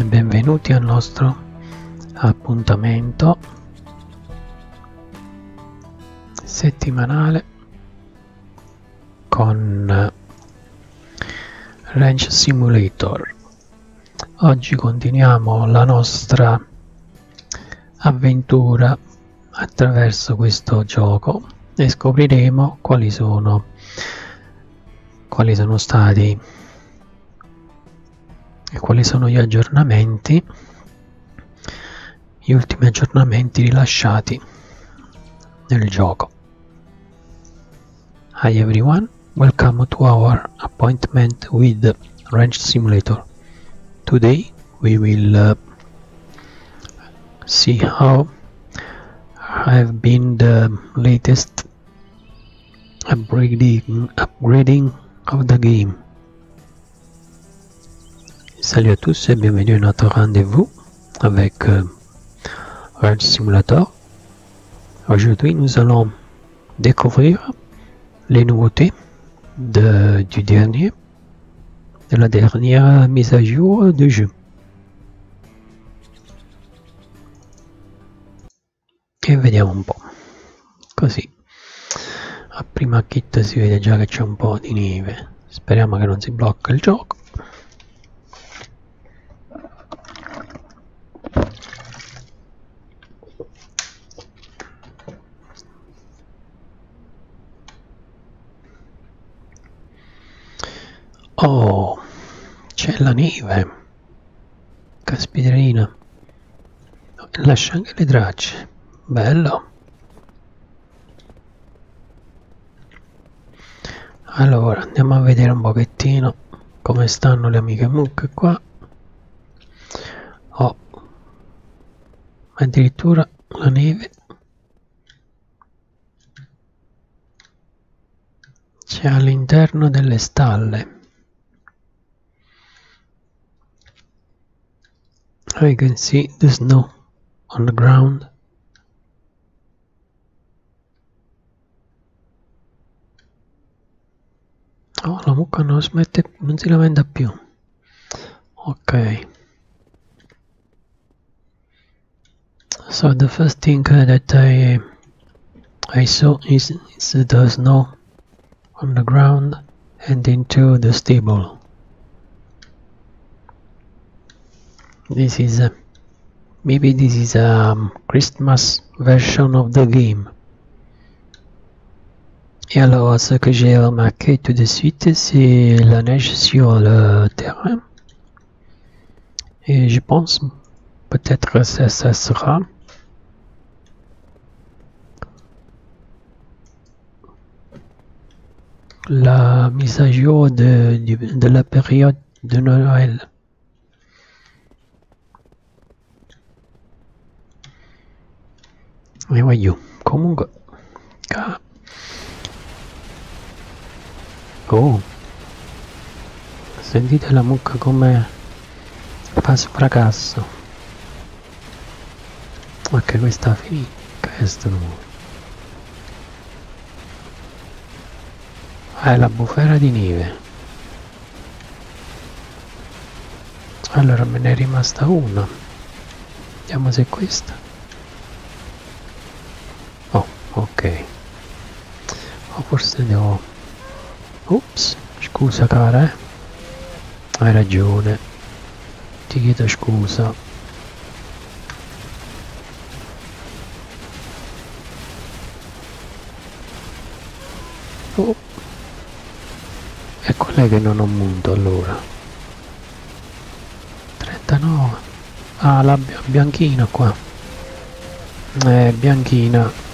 e benvenuti al nostro appuntamento settimanale con Range Simulator. Oggi continuiamo la nostra avventura attraverso questo gioco e scopriremo quali sono quali sono stati e quali sono gli aggiornamenti gli ultimi aggiornamenti rilasciati nel gioco Hi everyone, welcome to our appointment with Range Simulator. Today we will uh, see how have been the latest upgrading, upgrading of the game. Salut à tous et bienvenue à notre rendez-vous avec euh, Simulator. Aujourd'hui nous allons découvrir les nouveautés de, du dernier, de la dernière mise à jour du jeu. E vediamo un po'. Così. A prima acchita si vede già che c'è un po' di neve. Speriamo che non si blocca il gioco. Oh, c'è la neve. Caspiterina. Lascia anche le tracce. Bello. Allora, andiamo a vedere un pochettino come stanno le amiche mucche qua. Oh, addirittura la neve. C'è all'interno delle stalle. I can see the snow on the ground. Oh, la mucca non smette, non si lamenta più. Ok. So the first thing that I I saw is, is the snow on the ground and into the stable. This is a maybe this is a um, Christmas version of the game. Et alors, ce que j'ai remarqué tout de suite, c'est la neige sur le terrain. Et je pense peut-être ça, ça sera la mise à jour de la période de Noël. E voglio comunque Oh, sentite la mucca come fa fracasso. Ok, questa finita. Questo no. Ah, è la bufera di neve. Allora me ne è rimasta una. Vediamo se è questa. Oh, ok. O forse devo Ops, scusa cara, eh. Hai ragione. Ti chiedo scusa. Oh. Ecco lei che non ho munto allora. 39. Ah, la bianchina qua. Eh, bianchina.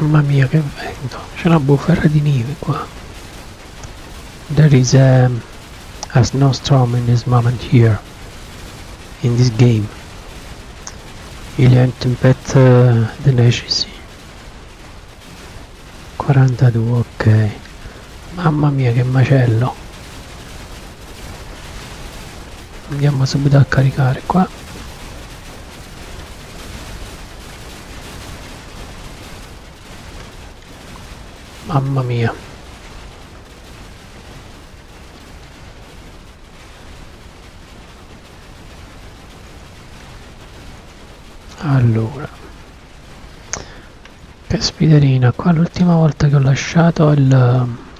Mamma mia che vento, c'è una bufera di neve qua. There is a, a snowstorm in this moment here, in this game. Il y a une tempête de neige ici. 42, ok. Mamma mia che macello. Andiamo subito a caricare qua. Mamma mia. Allora. Che spiderina. qua l'ultima volta che ho lasciato il,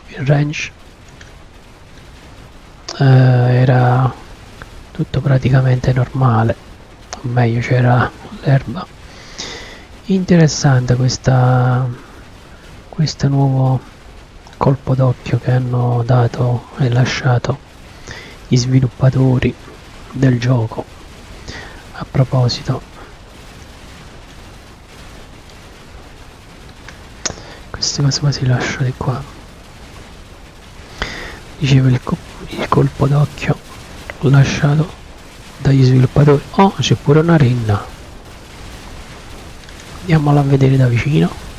il range eh, era tutto praticamente normale, o meglio c'era l'erba. Interessante questa questo nuovo colpo d'occhio che hanno dato e lasciato gli sviluppatori del gioco. A proposito queste cose quasi lascio di qua. Dicevo il, co il colpo d'occhio lasciato dagli sviluppatori. Oh c'è pure una renna andiamola a vedere da vicino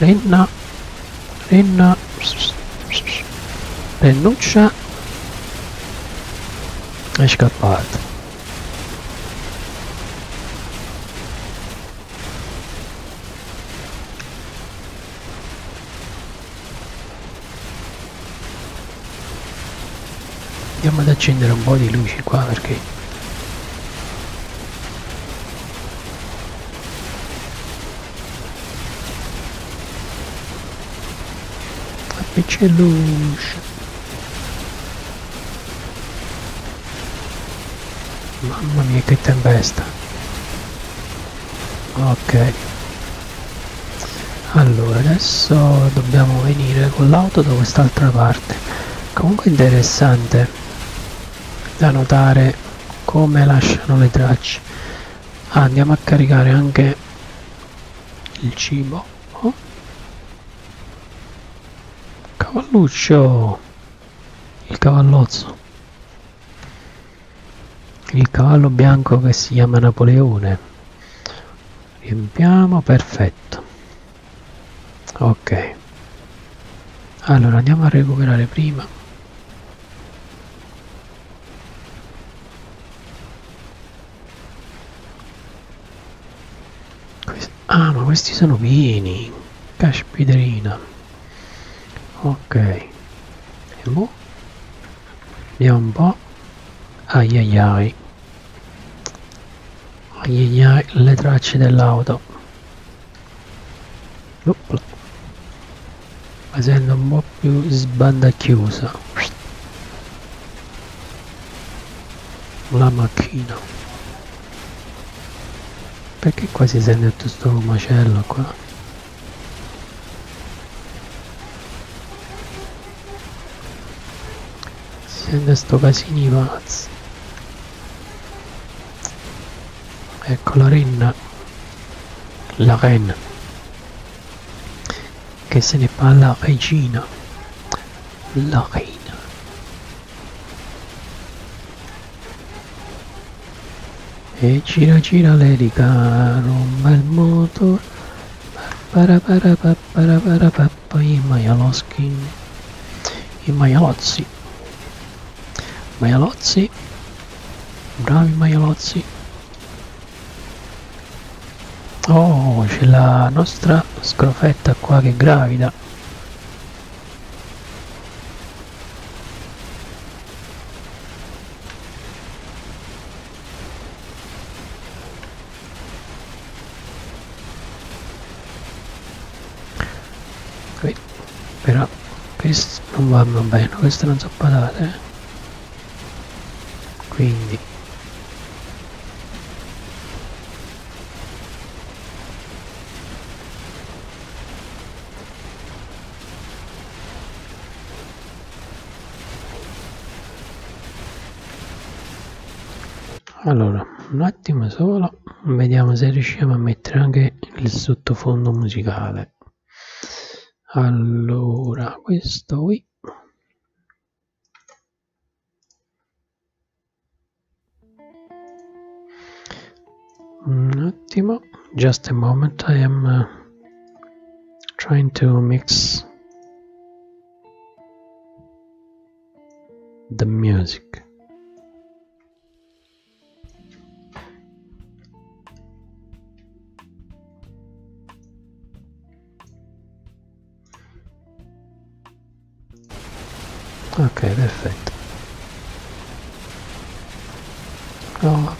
renna. Renna. Rennuccia. È scappato. Andiamo ad accendere un po' di luci qua perché c'è luce. Mamma mia che tempesta. Ok. Allora adesso dobbiamo venire con l'auto da quest'altra parte. Comunque interessante da notare come lasciano le tracce. Ah, andiamo a caricare anche il cibo oh. Cavalluccio. Il cavallozzo. Il cavallo bianco che si chiama Napoleone. Riempiamo perfetto. Ok. Allora andiamo a recuperare prima. Ah, ma questi sono pieni. Caspiterina. Ok. E mo? Vediamo un po'. Ai ai ai. Ai ai ai, le tracce dell'auto. Sento un po' più sbandacchiusa. La macchina. Perché qua si sente tutto sto macello qua? Sente sto casini pazzi. Ecco la renna. La renna. Che se ne parla regina. La reina. e gira gira l'elica romba il motor para para para para para para i maialoschi i maialozzi maialozzi. Bravi maialozzi. Oh c'è la nostra scrofetta qua che gravida. Però queste non vanno bene queste non sono patate eh? Quindi. Allora un attimo solo vediamo se riusciamo a mettere anche il sottofondo musicale. Allora questo qui un attimo just a moment I am uh, trying to mix the music. Ok perfetto.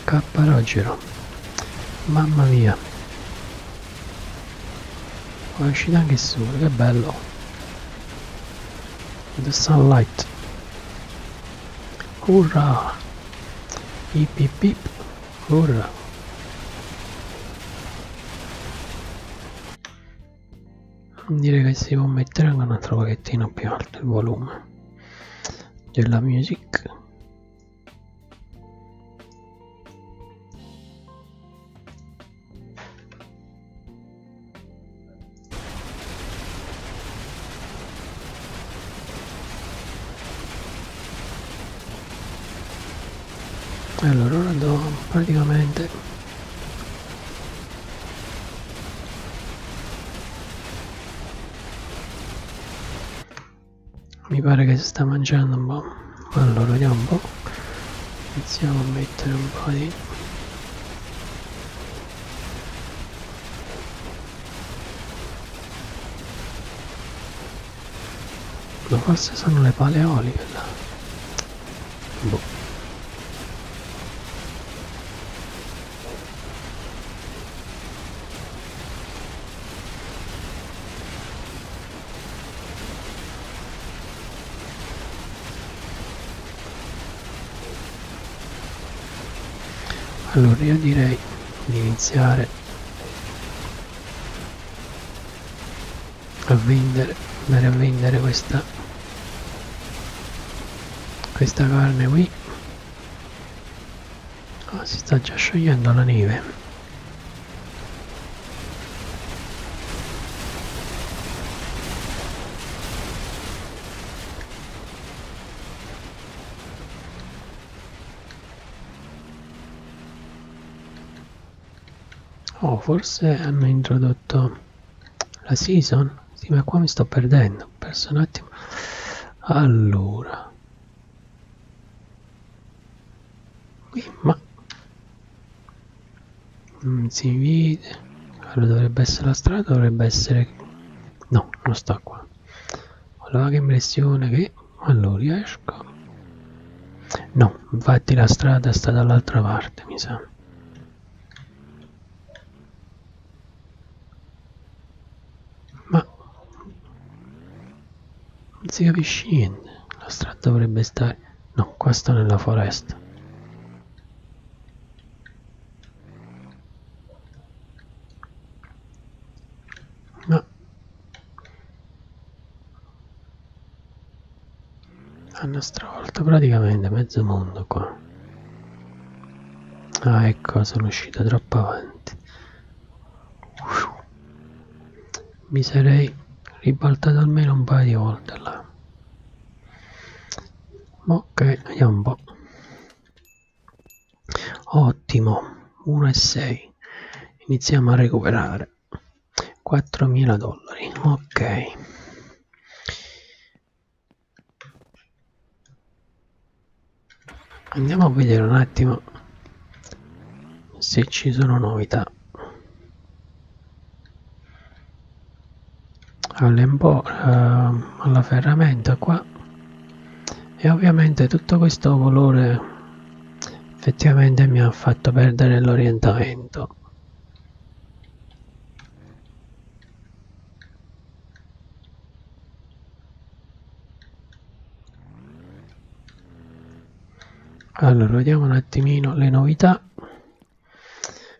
K Rogero mamma mia. È uscito anche sole che bello. The sunlight. Urra ip ip ip urra direi che si può mettere anche un altro pochettino più alto il volume della music allora ora do praticamente. Mi pare che si sta mangiando un po' allora vediamo un po' iniziamo a mettere un po' di ma forse sono le paleoliche là. Boh allora io direi di iniziare a vendere andare a vendere questa questa carne qui. Oh, si sta già sciogliendo la neve Oh, forse hanno introdotto la season? Sì, ma qua mi sto perdendo. Ho perso un attimo. Allora. Qui, ma... Non si vede. Allora dovrebbe essere la strada, dovrebbe essere... No, non sta qua. Ho la vaga impressione che... Allora, riesco... No, infatti la strada sta dall'altra parte, mi sa. Non si capisce niente. La strada dovrebbe stare... No, qua sta nella foresta. Ma... Hanno stravolto praticamente mezzo mondo qua. Ah, ecco, sono uscito troppo avanti. Mi sarei ribaltato almeno un paio di volte là ok vediamo un po' ottimo 1 e 6 iniziamo a recuperare. 4.000 dollari ok. Andiamo a vedere un attimo se ci sono novità. All'empo uh, alla ferramenta qua e ovviamente tutto questo colore effettivamente mi ha fatto perdere l'orientamento. Allora vediamo un attimino le novità.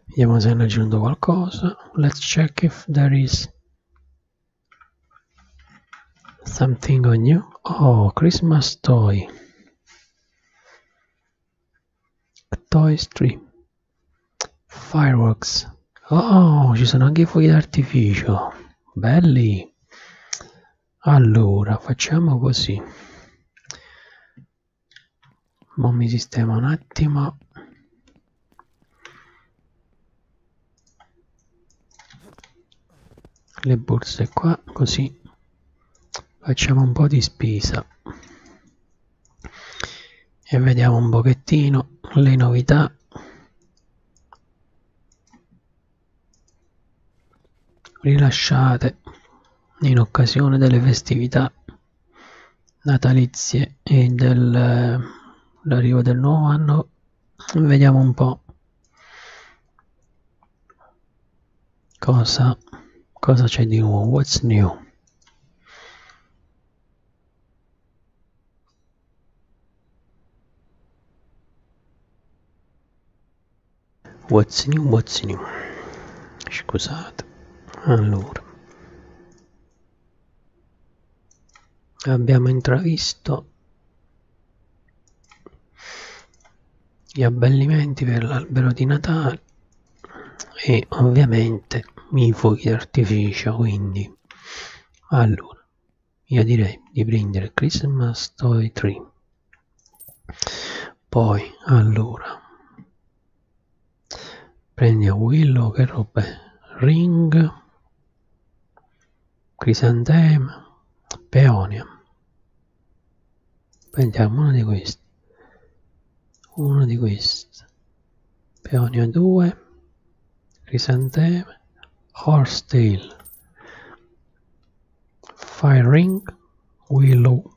Vediamo se hanno aggiunto qualcosa. Let's check if there is Something new? Oh, Christmas toy. Toy Stream. Fireworks. Oh, ci sono anche i fuochi d'artificio. Belli. Allora, facciamo così. Ma mi sistema un attimo. Le borse qua, così facciamo un po' di spesa e vediamo un pochettino le novità. Rilasciate in occasione delle festività natalizie e dell'arrivo del nuovo anno. Vediamo un po' cosa cosa c'è di nuovo what's new what's new what's new scusate. Allora. Abbiamo intravisto gli abbellimenti per l'albero di Natale e ovviamente i fuochi d'artificio quindi. Allora io direi di prendere Christmas Toy Tree. Poi allora prendi a Willow che roba è? Ring Crisantema Peonia. Prendiamo uno di questi. Uno di questi. Peonia 2 Crisantema Horsetail Fire Ring Willow.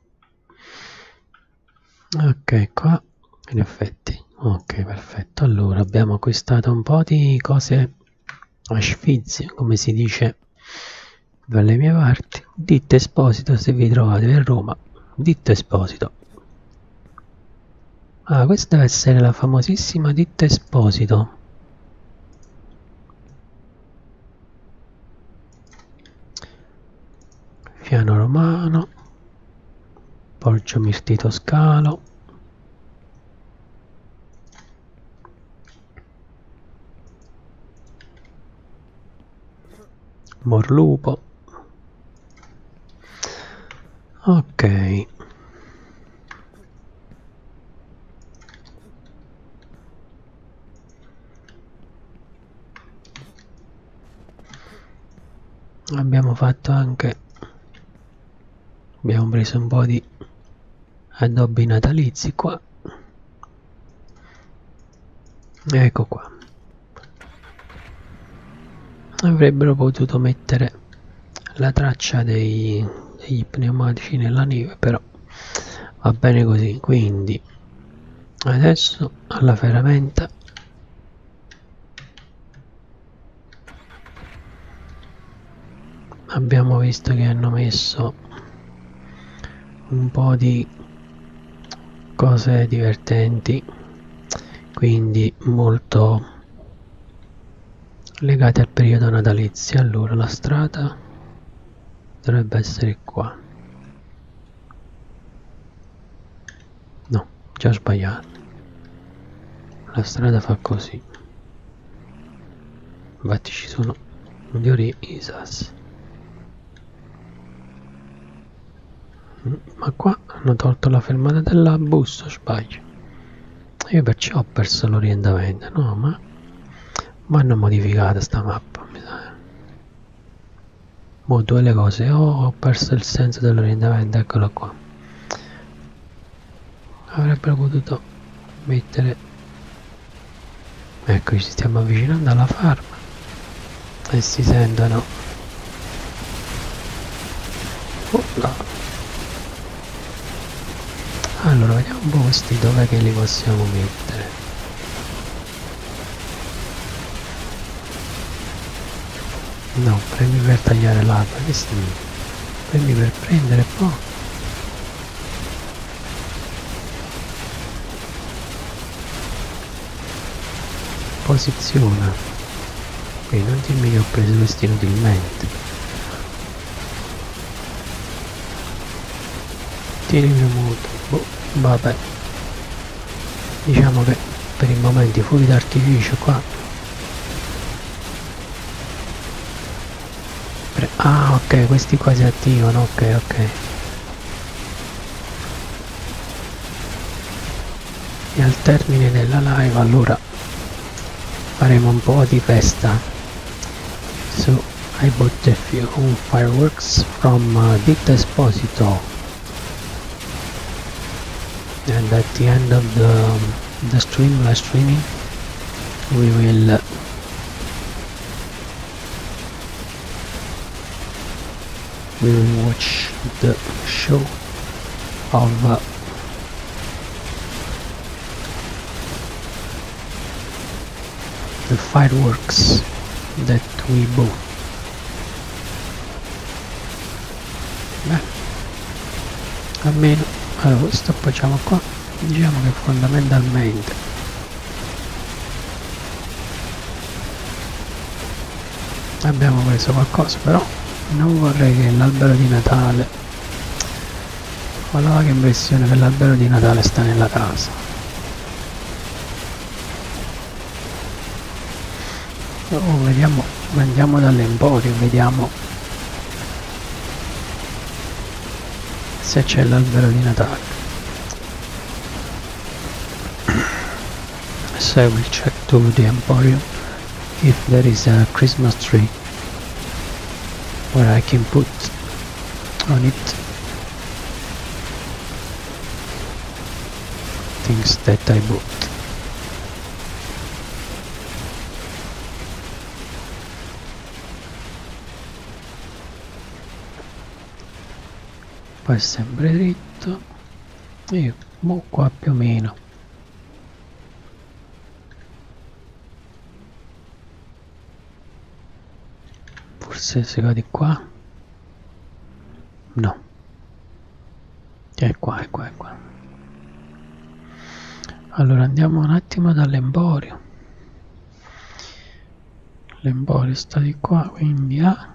Ok qua in effetti. Ok perfetto. Allora abbiamo acquistato un po' di cose a sfizio come si dice dalle mie parti. Ditte esposito se vi trovate a Roma ditta esposito. Ah questa deve essere la famosissima ditta esposito. Fiano Romano, Poggio Mirtito Scalo, Morlupo. Ok. Abbiamo fatto anche abbiamo preso un po' di addobbi natalizi qua ecco qua avrebbero potuto mettere la traccia dei, degli pneumatici nella neve però va bene così. Quindi adesso alla ferramenta. Abbiamo visto che hanno messo un po' di cose divertenti quindi molto legate al periodo natalizio allora la strada dovrebbe essere qua. No già sbagliato. La strada fa così. Infatti ci sono migliori isas. Ma qua hanno tolto la fermata della busta sbaglio. Io perciò ho perso l'orientamento no ma ma hanno modificato sta mappa mi sa. Mo due le cose. Oh, ho perso il senso dell'orientamento eccolo qua. Avrebbero potuto mettere ecco ci stiamo avvicinando alla farm. E si sentono. Oh no. Allora vediamo un po' questi dove che li possiamo mettere no premi per tagliare l'albero questi premi per prendere poi posiziona. Qui non dimmi che ho preso questi inutilmente tieni premuto boh, vabbè. Diciamo che per il momento i fuochi d'artificio qua ah ok questi qua si attivano ok ok. E al termine della live allora faremo un po' di festa. So I bought a few fireworks from uh, Ditta Esposito. And at the end of the, um, the stream live streaming we will uh, will watch the show. Of uh, the fireworks that Weibo beh almeno allora questo appoggiamo qua. Diciamo che fondamentalmente abbiamo preso qualcosa però non vorrei che l'albero di Natale ho la vaga impressione che l'albero di Natale sta nella casa. Oh, vediamo andiamo dall'emporio vediamo se c'è l'albero di Natale. So I will check to the emporium if there is a Christmas tree where I can put on it things that I bought. Poi sempre dritto e mo qua più o meno forse si va di qua. No. È qua è qua è qua. Allora andiamo un attimo dall'emporio l'emporio sta di qua quindi a.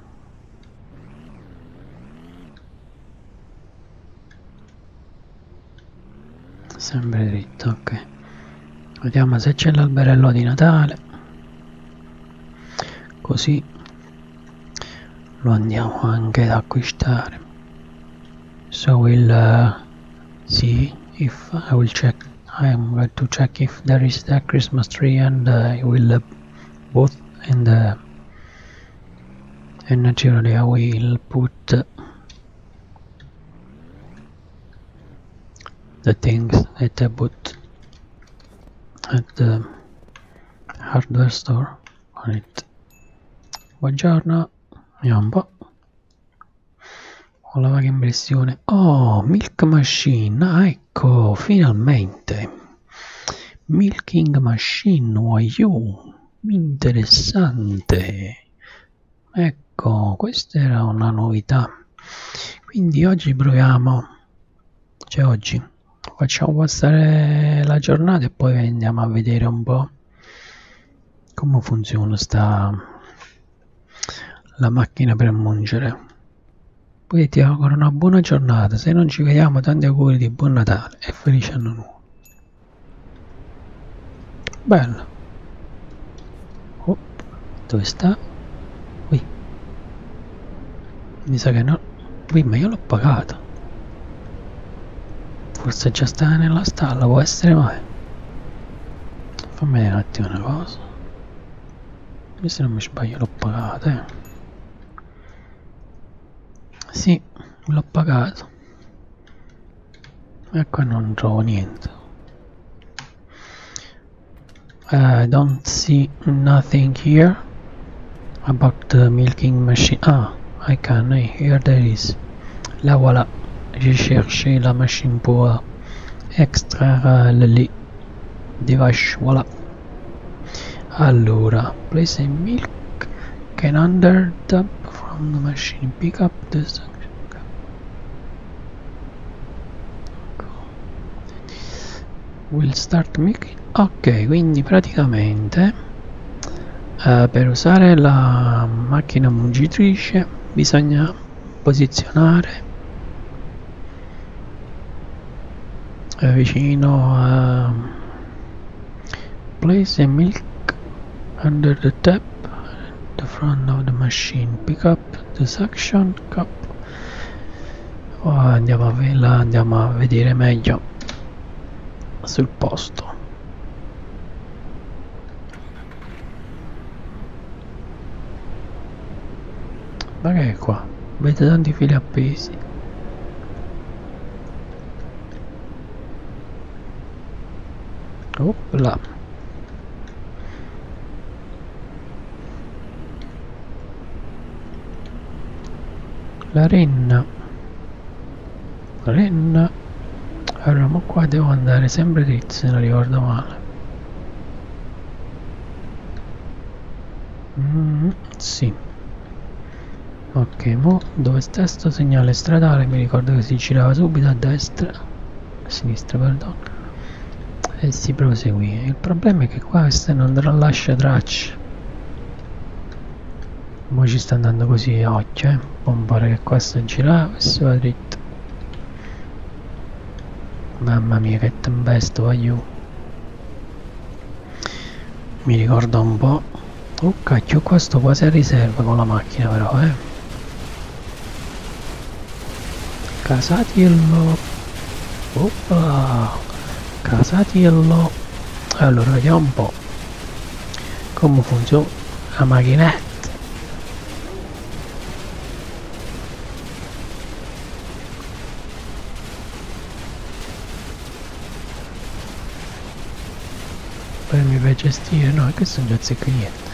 Sempre dritto ok. Vediamo se c'è l'alberello di natale. Così andiamo anche ad acquistare so we'll uh, see if I will check. I am going to check if there is the Christmas tree and uh, I will uh, both in the and naturally I will put uh, the things that I put at the hardware store on it. Buongiorno Vediamo un po'. Ho la vaga impressione. Oh, Milk Machine. Ah, ecco, finalmente. Milking Machine, why you? Interessante. Ecco, questa era una novità. Quindi oggi proviamo, cioè oggi, facciamo passare la giornata e poi andiamo a vedere un po' come funziona sta la macchina per mungere. Poi ti auguro una buona giornata, se non ci vediamo tanti auguri di buon Natale e felice anno nuovo. Bello. Oh, dove sta? Qui. Mi sa che no. Qui, ma io l'ho pagato. Forse già sta nella stalla, può essere mai. Fammi vedere un attimo una cosa. Se non mi sbaglio l'ho pagato, eh. Sì, l'ho pagato. E qua non trovo niente. I don't see nothing here about the milking machine. Ah, I can, here there is. Là voilà, j'ai cherché la machine pour extraire le lait des vaches, voilà. Allora, place a milk can under the from the machine pick up the suction cup. Will start making ok quindi praticamente eh, per usare la macchina mungitrice bisogna posizionare eh, vicino a place a milk under the tap the front of the machine pick up the suction cup oh, andiamo, a vela, andiamo a vedere meglio sul posto ma che è qua? avete tanti fili appesi Opla. La renna renna allora ma qua devo andare sempre dritto se non ricordo male Mm, sì. Ok, mo dove sta sto segnale stradale? Mi ricordo che si girava subito a destra, a sinistra, perdono. E si proseguì. Il problema è che qua questo non lascia tracce. Mo ci sta andando così occhio, eh. Non pare che qua sta girando e va dritto. Mamma mia che tempesta, va giù. Mi ricorda un po'. Oh cacchio, qua sto quasi a riserva con la macchina però, eh. Casatiello. Oppa. Casatiello. Allora, vediamo un po' come funziona la macchinetta. Premi per gestire? No questo non c'è niente.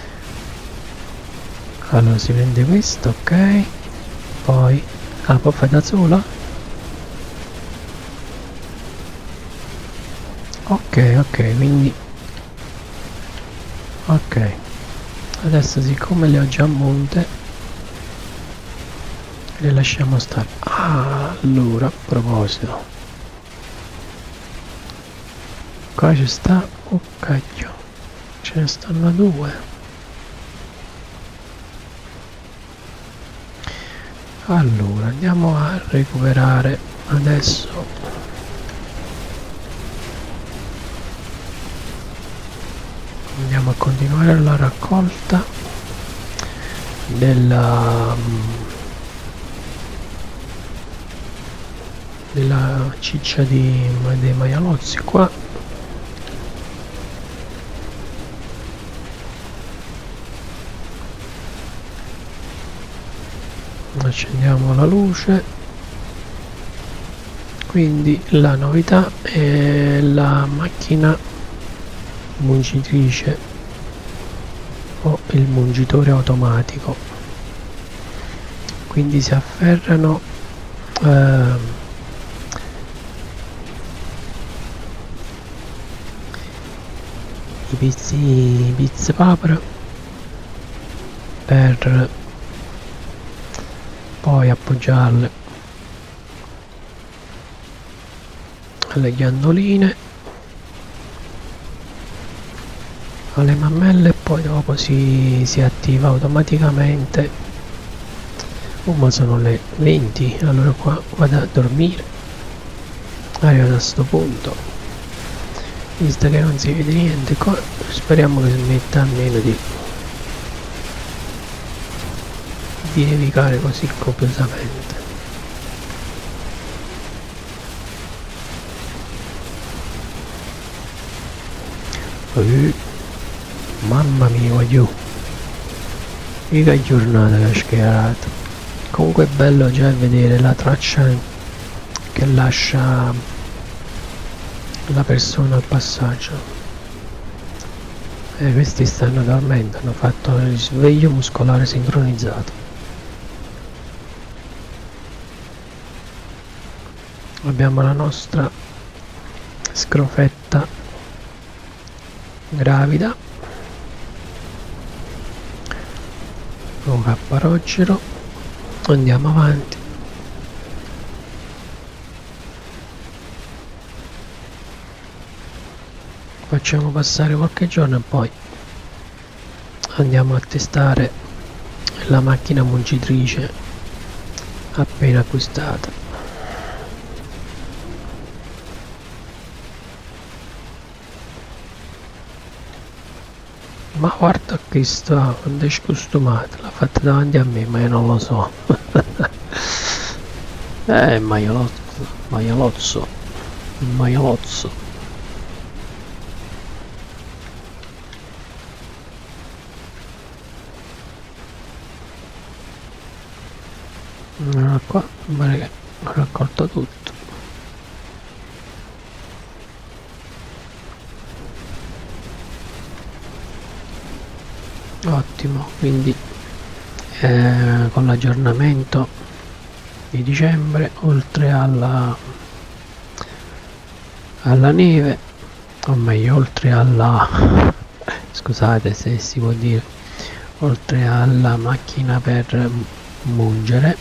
Allora si prende questo ok. Poi ah può fare da sola ok ok quindi ok. Adesso siccome le ho già a monte le lasciamo stare. Ah, allora a proposito qua ci sta. Oh cacchio ce ne stanno due. Allora andiamo a recuperare adesso. Andiamo a continuare la raccolta della della ciccia di, dei maialozzi qua accendiamo la luce. Quindi la novità è la macchina mungitrice o il mungitore automatico. Quindi si afferrano eh, i pizzi pizzi papra per poi appoggiarle alle ghiandoline alle mammelle e poi dopo si, si attiva automaticamente. Oh ma sono le 20 allora qua vado a dormire. Arrivato a questo punto. Visto che non si vede niente qua speriamo che smetta almeno di di nevicare così copiosamente. Uh, mamma mia, voglio. Mica giornata che ha schierato. Comunque è bello già vedere la traccia che lascia la persona al passaggio. E eh, questi stanno dormendo, hanno fatto il risveglio muscolare sincronizzato. Abbiamo la nostra scrofetta gravida. Un capparocero andiamo avanti. Facciamo passare qualche giorno e poi andiamo a testare la macchina mungitrice appena acquistata ma guarda che sta quando è scostumata l'ha fatta davanti a me ma io non lo so. Eh maialozzo maialozzo maialozzo. Allora qua pare che ho raccolto tutto ottimo quindi eh, con l'aggiornamento di dicembre oltre alla alla neve o meglio oltre alla scusate se si può dire oltre alla macchina per mungere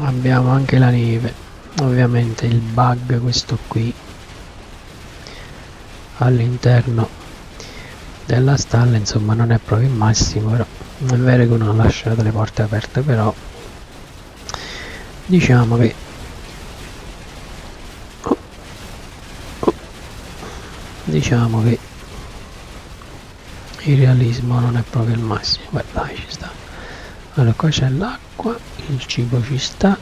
abbiamo anche la neve ovviamente il bug questo qui all'interno della stalla insomma non è proprio il massimo però è vero che uno lascia delle porte aperte però diciamo che diciamo che il realismo non è proprio il massimo. Beh dai ci sta. Allora qua c'è l'acqua il cibo ci sta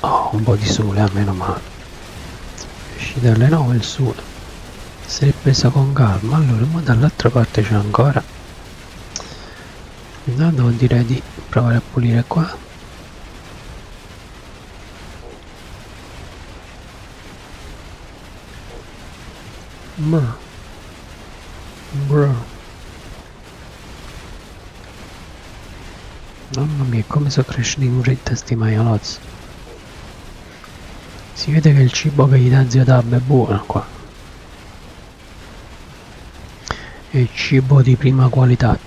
oh un po' di sole almeno male è uscito alle 9 il sole si è presa con calma allora ma dall'altra parte c'è ancora intanto direi di provare a pulire qua Brr. Brr. Mamma mia, come sono cresciuti i muretti sti maialozzi. Si vede che il cibo che gli dà zio Tab è buono qua. È cibo di prima qualità.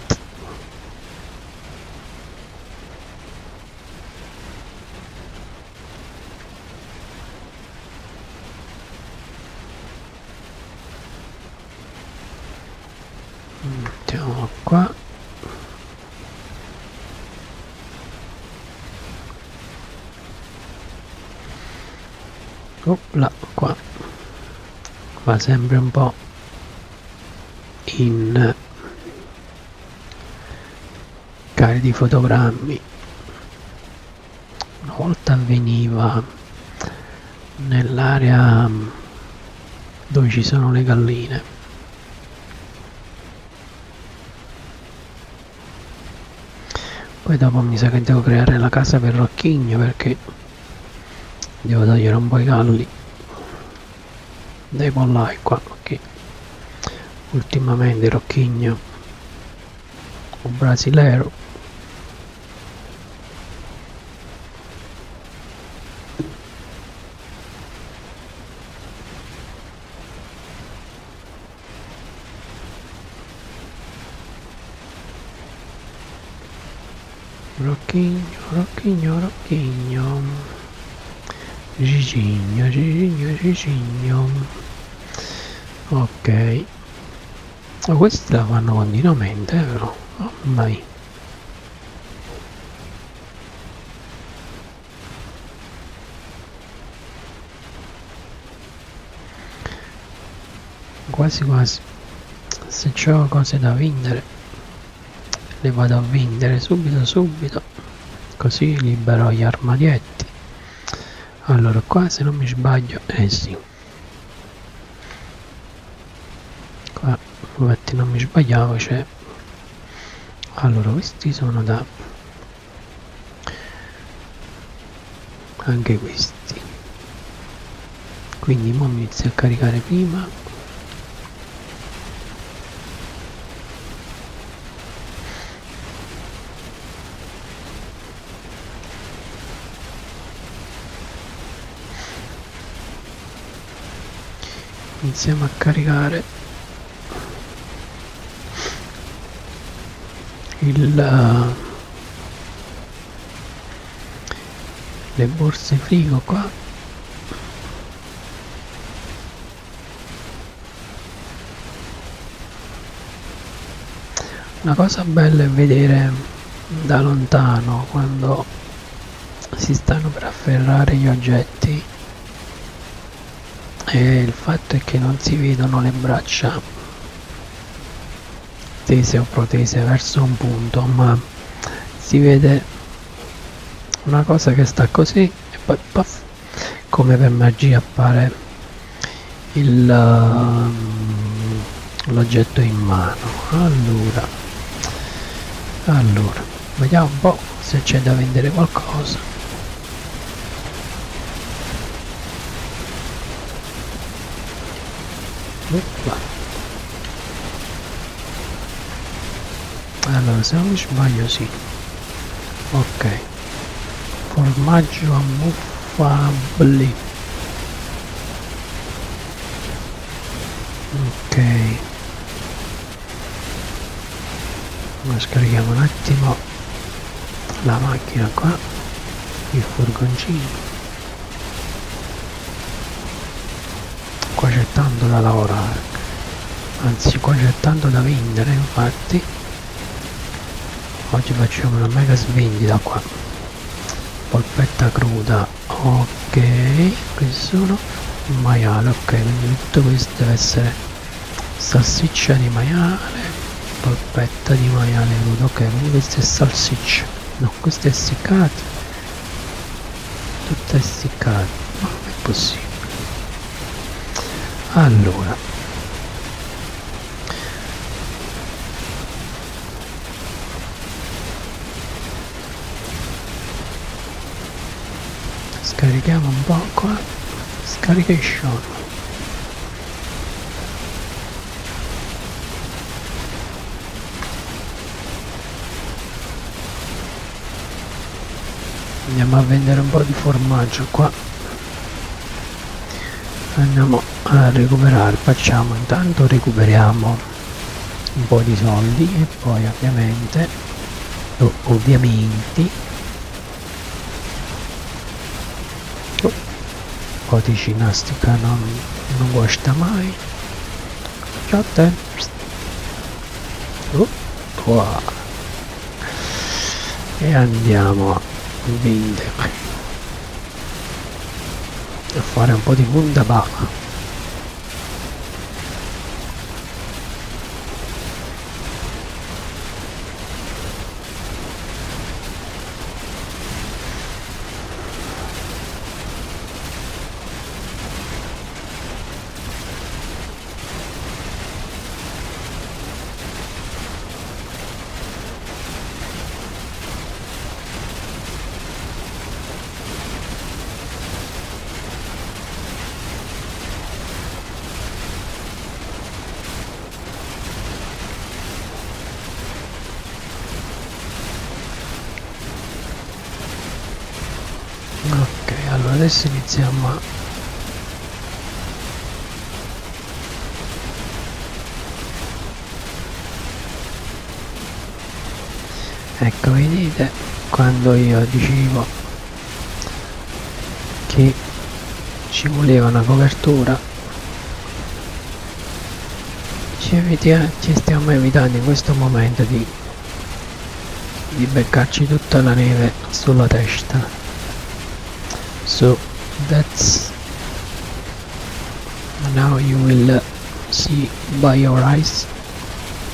mettiamo qua Opla, qua va sempre un po' in cari di fotogrammi. Una volta avveniva nell'area dove ci sono le galline. Poi dopo mi sa che devo creare la casa per Rocchigno perché devo togliere un po' i galli dai pollai qua perché ultimamente Rocchigno. Un brasilero Rocchigno, Rocchigno, Rocchigno. Gigigno, Gigigno. Ok. Ma questi la fanno continuamente, eh, però. Oh, mai. Quasi quasi. Se ho cose da vendere le vado a vendere subito subito così libero gli armadietti allora qua se non mi sbaglio eh sì. Qua infatti non mi sbagliavo c'è allora questi sono da anche questi. Quindi mo mi inizio a caricare prima iniziamo a caricare il le borse frigo qua. Una cosa bella è vedere da lontano quando si stanno per afferrare gli oggetti e il fatto è che non si vedono le braccia tese o protese verso un punto ma si vede una cosa che sta così e poi puff, come per magia appare uh, l'oggetto in mano. Allora allora vediamo un po' se c'è da vendere qualcosa Opla. allora se non mi sbaglio sì. Ok. Formaggio ammuffabili ok. Ma scarichiamo un attimo la macchina qua il furgoncino tanto da lavorare anzi qua c'è tanto da vendere infatti. Oggi facciamo una mega svendita qua. Polpetta cruda ok. Questi sono? Maiale ok. Quindi tutto questo deve essere salsiccia di maiale. Polpetta di maiale crudo ok. Quindi questa è salsiccia. No questo è essiccato tutto essiccato ma non è possibile allora. Scarichiamo un po' qua. Scarication. Andiamo a vendere un po' di formaggio qua andiamo a recuperare facciamo intanto recuperiamo un po' di soldi e poi ovviamente ovviamente oh, codice ginastica non, non guasta mai. Ciao te. Oh, wow. e andiamo a vendere. A fare un po' di Wunderbacher ok allora adesso iniziamo a ecco vedete quando io dicevo che ci voleva una copertura. Ci, evitiamo, ci stiamo evitando in questo momento di, di beccarci tutta la neve sulla testa. So that's now you will see by your eyes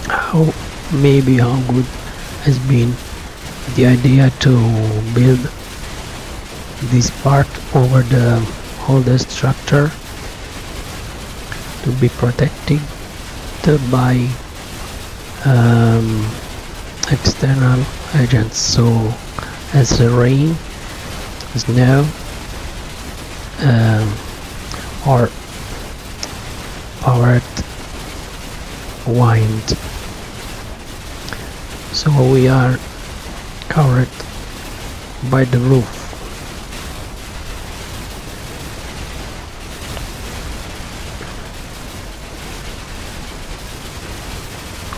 how maybe how good has been the idea to build this part over the whole the structure to be protected by um, external agents. So as the rain snow um, or powered wind. So we are covered by the roof.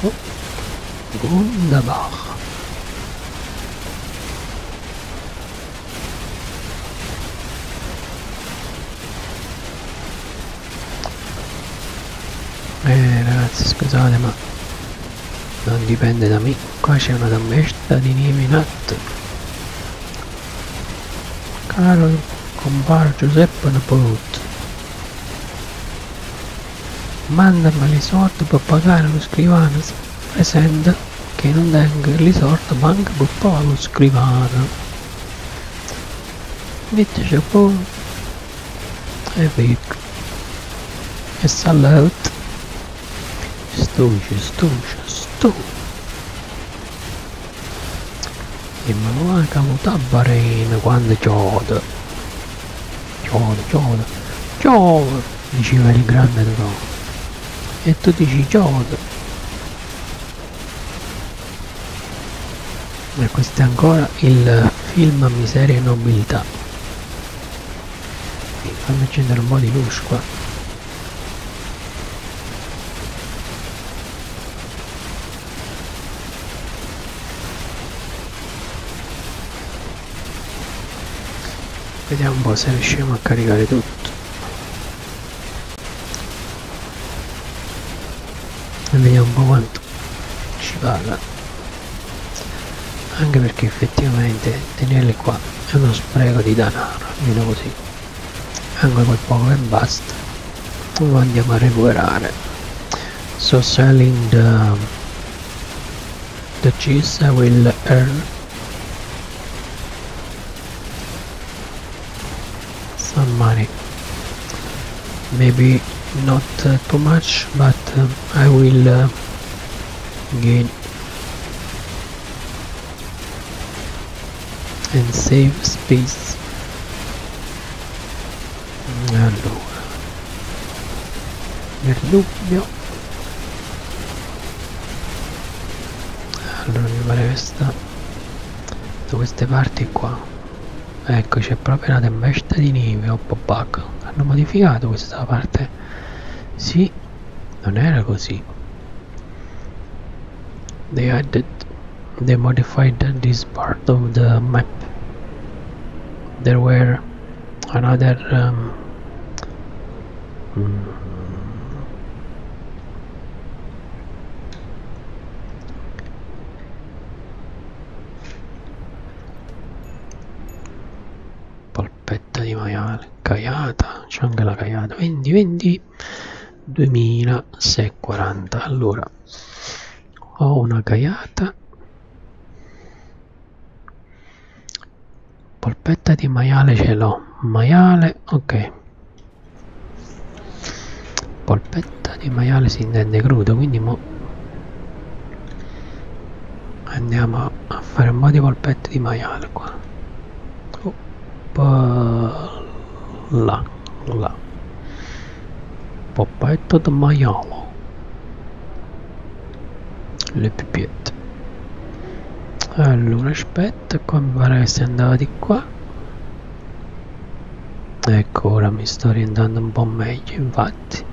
Oh, wunderbar eh ragazzi scusate ma non dipende da me. Qua c'è una tempesta di neve in atto caro compare Giuseppe Napot mandami soldi per pagare lo scrivano. Presenta che non tengo i soldi manca per pagare lo scrivano. Metteci poi e vecchio e salute. Stuce, stuce, stu. E ma non è camuta barena quando ciode. Ciode, ciode, ciode, diceva il grande Totò. E tu dici ciode. e questo è ancora il film Miseria e Nobiltà fammi accendere un po' di luce qua vediamo un po' se riusciamo a caricare tutto. E vediamo un po' quanto ci paga anche perché effettivamente tenerle qua è uno spreco di denaro almeno così. Anche quel poco che basta lo andiamo a recuperare. So selling the the cheese I will earn some money. Maybe not uh, too much but uh, I will uh, gain and save space. Allora nel dubbio allora mi pare che sta da queste parti qua ecco c'è proprio una tempesta di neve o oh, bug hanno modificato questa parte. Sì non era così. They added they modified this part of the map. There were another um, mm, polpetta di maiale caiata c'è anche la caiata 20 20 2640 allora ho una caiata polpetta di maiale ce l'ho. Maiale ok. Polpetta di maiale si intende crudo quindi mo andiamo a fare un po' di polpette di maiale qua Là polpetta di maiale le pipiette. Allora aspetta qua mi pare che sia andato di qua. Ecco ora mi sto orientando un po' meglio infatti.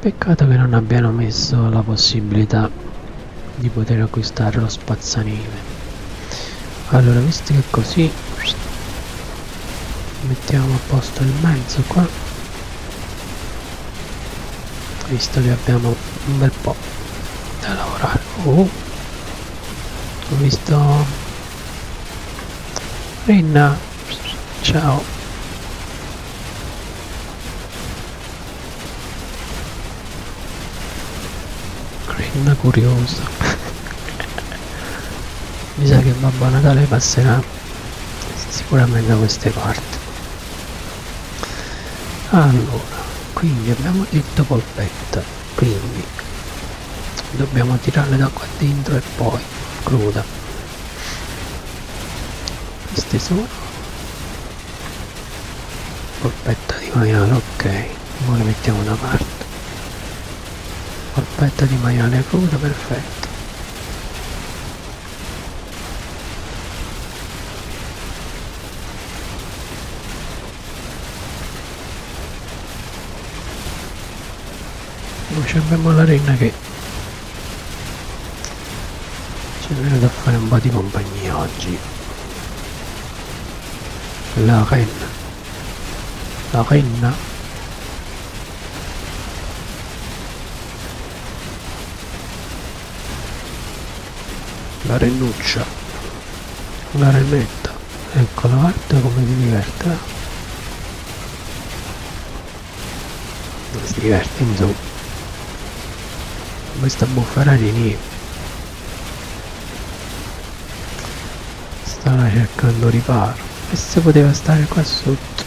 Peccato che non abbiano messo la possibilità di poter acquistare lo spazzaneve allora visto che così mettiamo a posto il mezzo qua. Visto che abbiamo un bel po' da lavorare. Oh, ho visto Rinna. Ciao. Rinna curiosa mi sa che Babbo Natale passerà sicuramente da queste parti. Allora quindi abbiamo detto polpetta quindi dobbiamo tirarle da qua dentro e poi cruda. Queste sono. Polpetta di maiale ok. Ora le mettiamo da parte. Polpetta di maiale cruda perfetto ci abbiamo la renna che ci viene da fare un po' di compagnia oggi. La renna. La renna. La rennuccia. La renetta ecco la guarda come si diverte. Si diverte insomma questa bufera di lì. Stava cercando riparo. E se poteva stare qua sotto?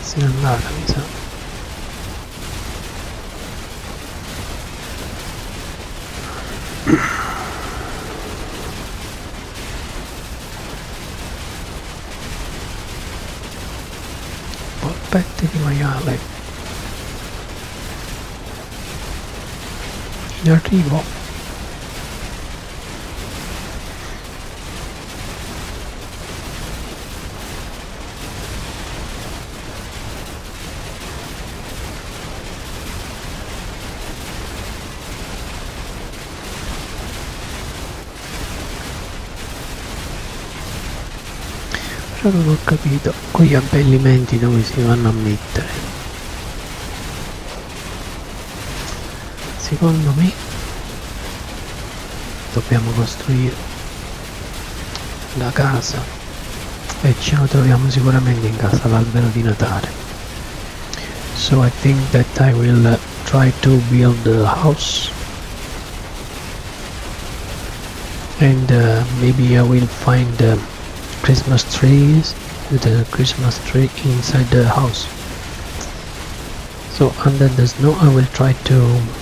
Se n'è andata mi sa polpette di maiale arrivo. Però non ho capito. Quegli abbellimenti dove si vanno a mettere secondo me dobbiamo costruire la casa e ce lo troviamo sicuramente in casa l'albero di Natale so I think that I will try to build the house and uh, maybe I will find uh, Christmas trees a Christmas tree inside the house. So under the snow I will try to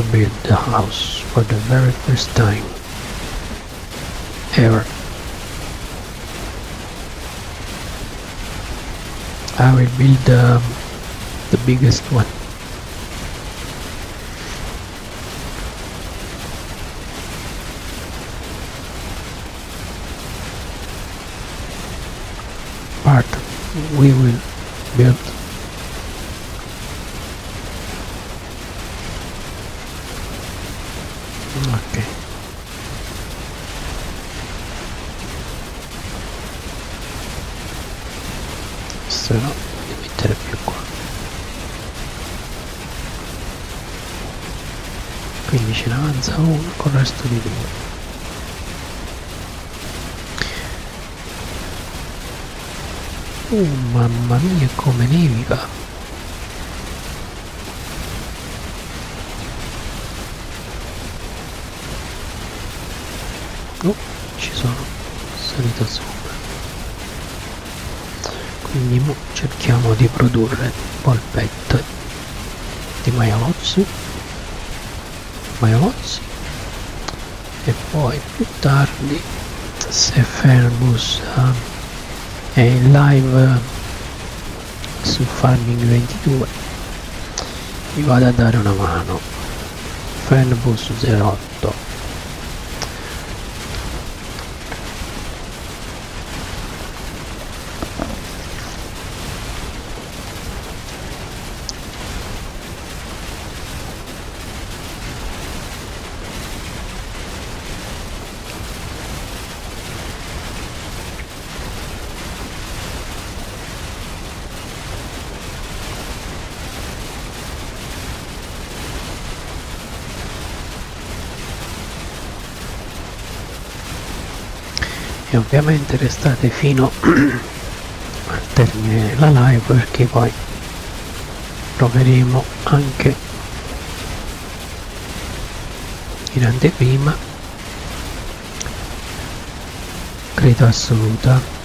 to build the house for the very first time ever. I will build um, the biggest one. part we will build mamma mia come nevica! Oh, ci sono salito sopra. Quindi cerchiamo di produrre polpette di maialozzi, maialozzi e poi più tardi se Ferbus è in live su Farming 22 vi vado a dare una mano. Fanbus 08 ovviamente restate fino al termine della live perché poi proveremo anche in anteprima. Credo assoluta.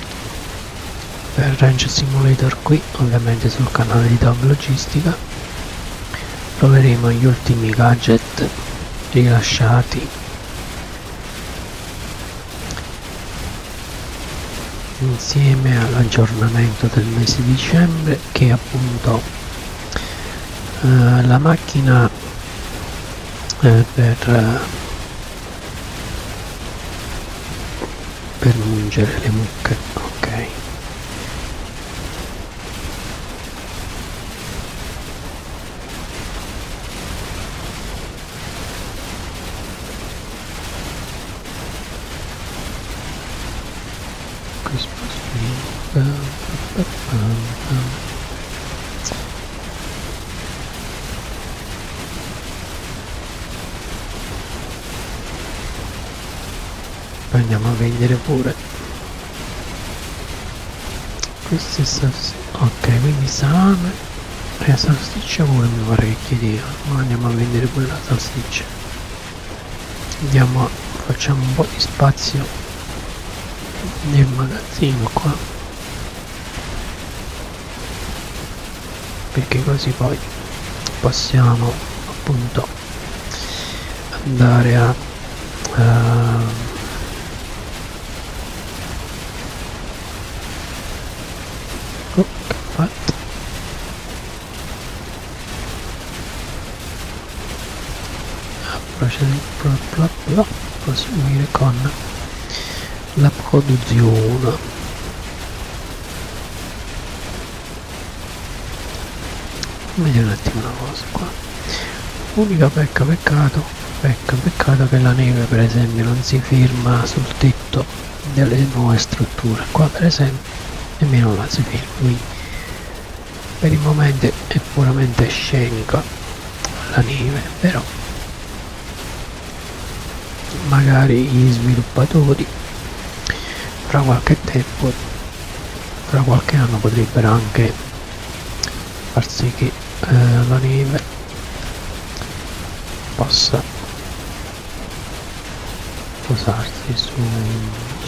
Per Range Simulator qui ovviamente sul canale di Dog Logistica. Proveremo gli ultimi gadget rilasciati insieme all'aggiornamento del mese di dicembre che appunto eh, la macchina eh, per per mungere le mucche ok Christmas tree. Bum, bum, bum, bum. Poi vendere pure. Queste salsicce ok quindi salame. E la salsiccia pure mi pare che chiedeva ma andiamo a vendere pure la salsiccia. Andiamo facciamo un po' di spazio nel magazzino qua. Perché così poi possiamo appunto andare a uh, oh, che fatto proseguire con la produzione. Vediamo un attimo una cosa qua. Unica pecca peccato pecca peccato che la neve per esempio non si ferma sul tetto delle nuove strutture. Qua per esempio nemmeno la si ferma quindi per il momento è puramente scenica la neve però magari gli sviluppatori fra qualche tempo fra qualche anno potrebbero anche far sì che eh, la neve possa posarsi su,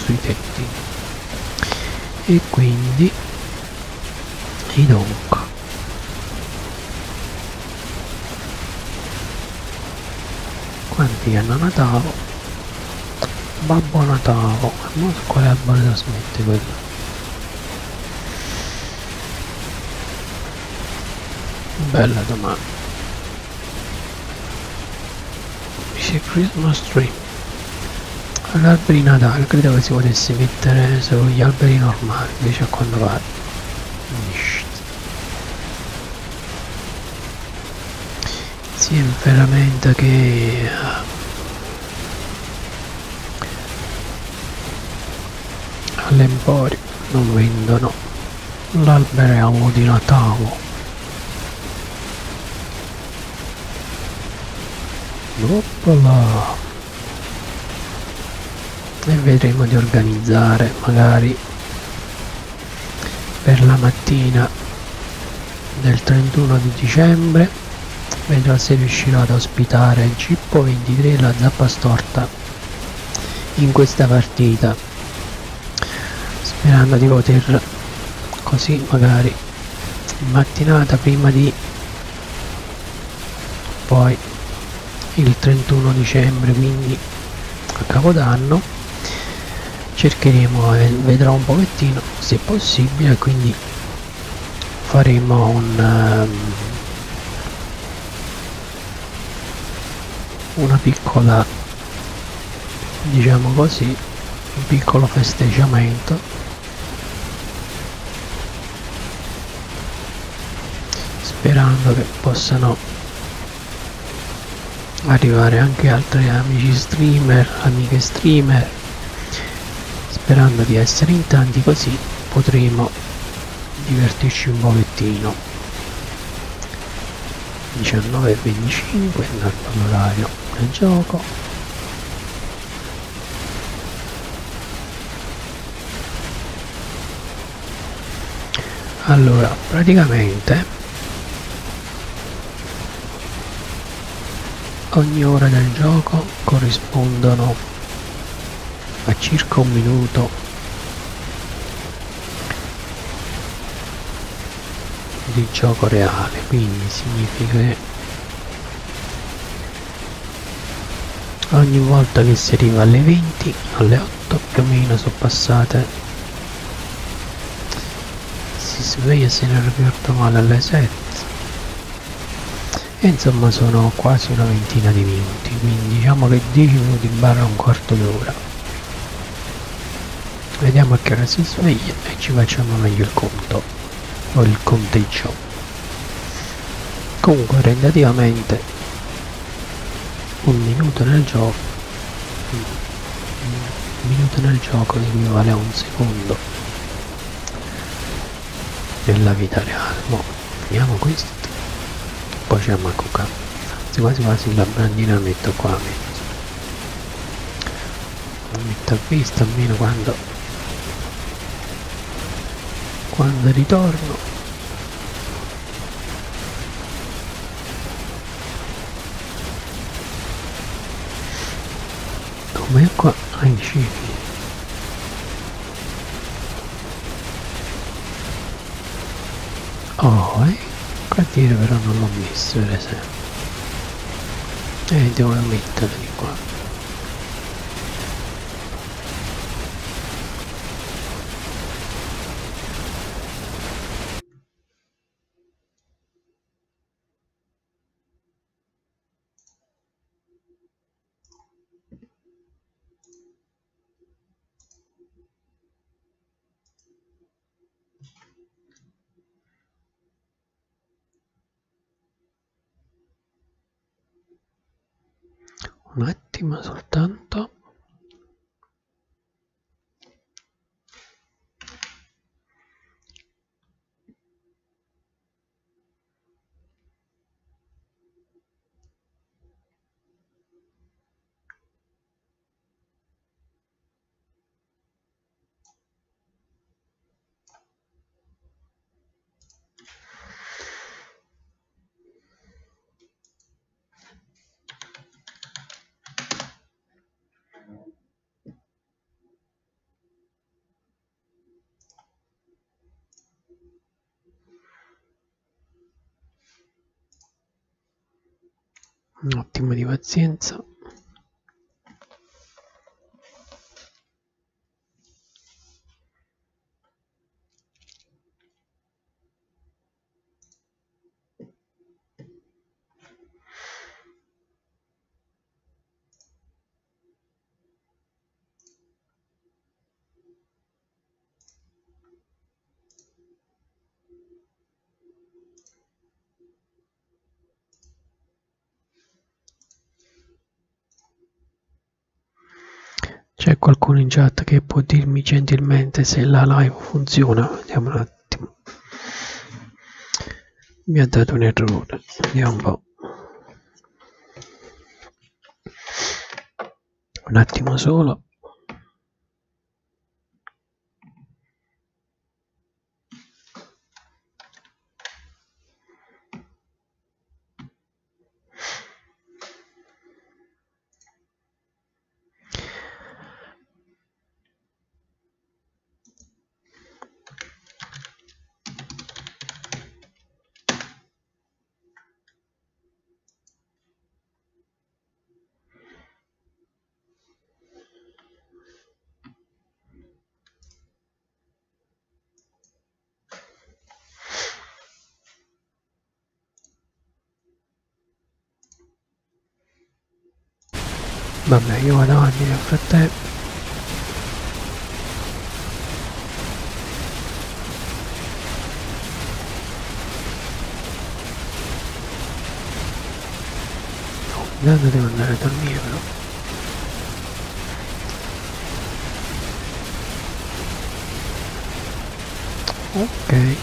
sui tetti. E quindi i donc quanti hanno Natale Babbo Natale su quale albero trasmette quello? Bella domanda. Dice Christmas tree. All'albero di Natale che si potesse mettere solo gli alberi normali invece a quando pare sì è veramente che all'emporio non vendono l'albero di Natale Oppala. e vedremo di organizzare magari per la mattina del 31 di dicembre vedrò se riuscirò ad ospitare il Cippo 23 e la Zappa Storta in questa partita. Sperando di poter così magari mattinata prima di poi il 31 dicembre quindi a capodanno cercheremo vedrò un pochettino se possibile quindi faremo un um, una piccola diciamo così un piccolo festeggiamento. Sperando che possano arrivare anche altri amici streamer, amiche streamer, sperando di essere in tanti così potremo divertirci un pochettino. 19.25 l'orario del gioco. Allora, praticamente ogni ora del gioco corrispondono a circa un minuto di gioco reale quindi significa che ogni volta che si arriva alle 20 alle 8 più o meno sono passate. Si sveglia se non ricordo male alle 7 e insomma sono quasi una ventina di minuti quindi diciamo che 10 minuti barra un quarto d'ora. Vediamo a che ora si sveglia e ci facciamo meglio il conto o il conteggio. Comunque relativamente un minuto nel gioco. Un minuto nel gioco equivale a un secondo. Nella vita reale. Mo, vediamo questo. Poi c'è K se quasi quasi la brandina la metto qua la metto a vista almeno quando quando ritorno come qua ai ah, ciechi oh eh Cantiere però non l'ho messo per esempio. Eh, devo mettere di qua. un attimo soltanto un attimo di pazienza C'è qualcuno in chat che può dirmi gentilmente se la live funziona? Vediamo un attimo. Mi ha dato un errore. Vediamo un po'. Un attimo solo. Vado avanti nel frattempo. No, intanto devo andare a dormire però. Ok.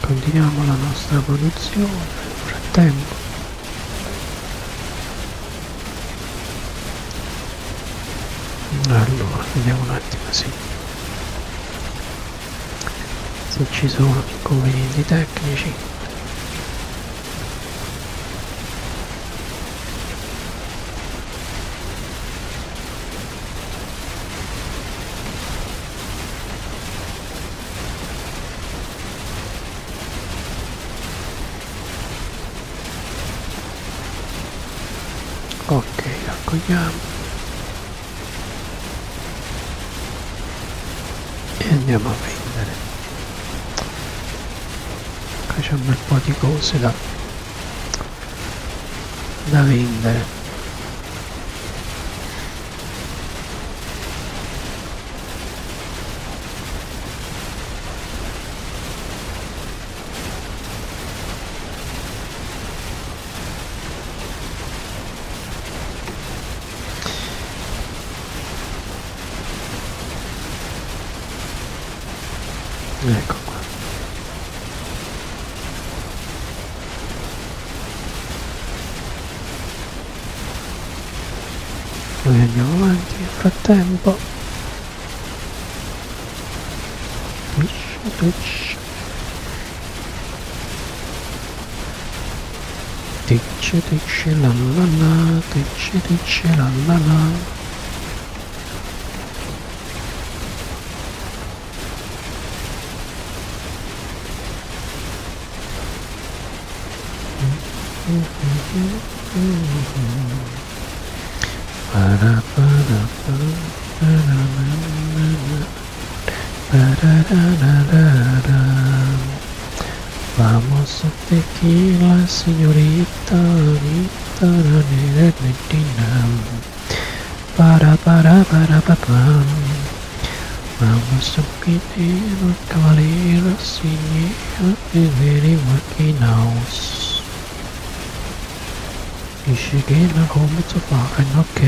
Continuiamo la nostra produzione nel frattempo. allora vediamo un attimo sì. se ci sono inconvenienti tecnici ok raccogliamo e andiamo a vendere qua c'è un bel po' di cose da, da vendere. Ecco qua noi andiamo avanti nel frattempo. Twitch twitch la la la twitch twitch la la la Vamos a tequila, señorita, Anita, Neretina. Para, para, para, para, para. Vamos a pedir caballero, señor, de very working house. dici che la come to fare ok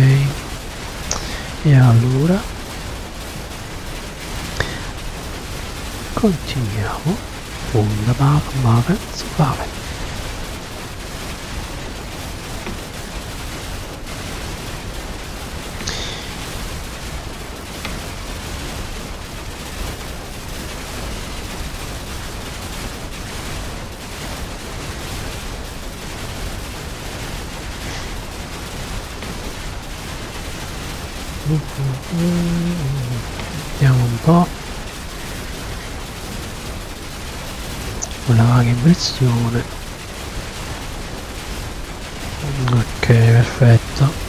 e allora continuiamo wunderbar machen zu fahren vediamo un po' vaga impressione ok perfetto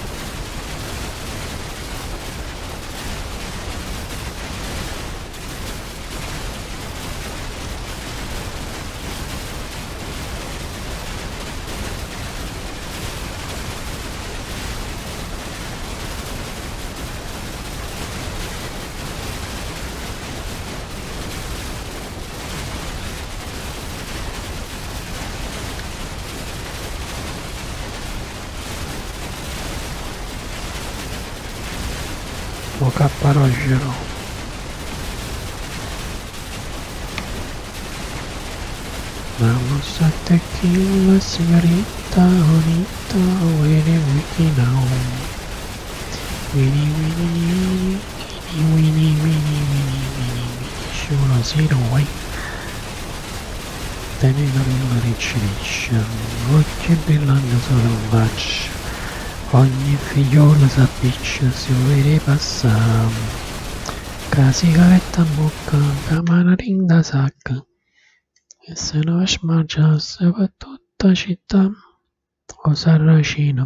Boca para o giro. Vamos a señorita, bonita, winnie, winnie now. Winnie, winnie, winnie, winnie, winnie, winnie, winnie, winnie, zero way. Tenendo una ricci riccia, occhi brillando bacio. Ogni figliolo s'appiccia, si vede passare, ca sigaretta in bocca, ca manarin da sacca, e se no smangiasse per tutta città, o sarracina,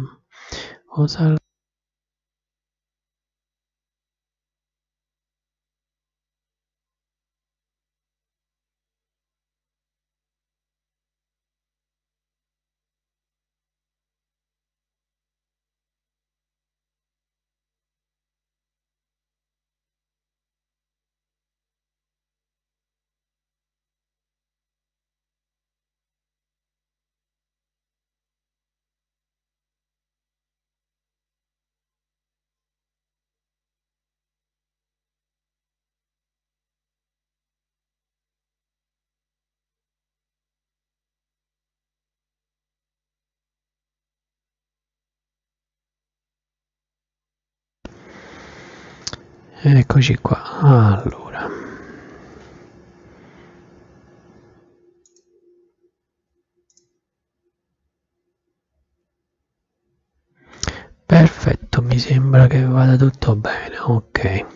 Eccoci qua, allora. Perfetto, mi sembra che vada tutto bene, ok.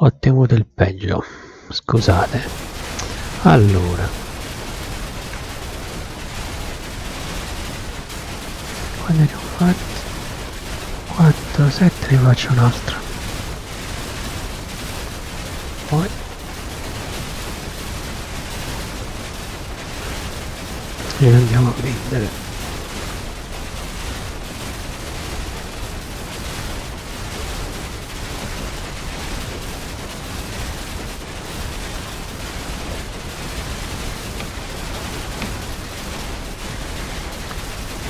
Ho ottenuto il peggio, scusate. Allora. Quando ne ho fatti? 4, 7, ne faccio un altro poi e andiamo a vendere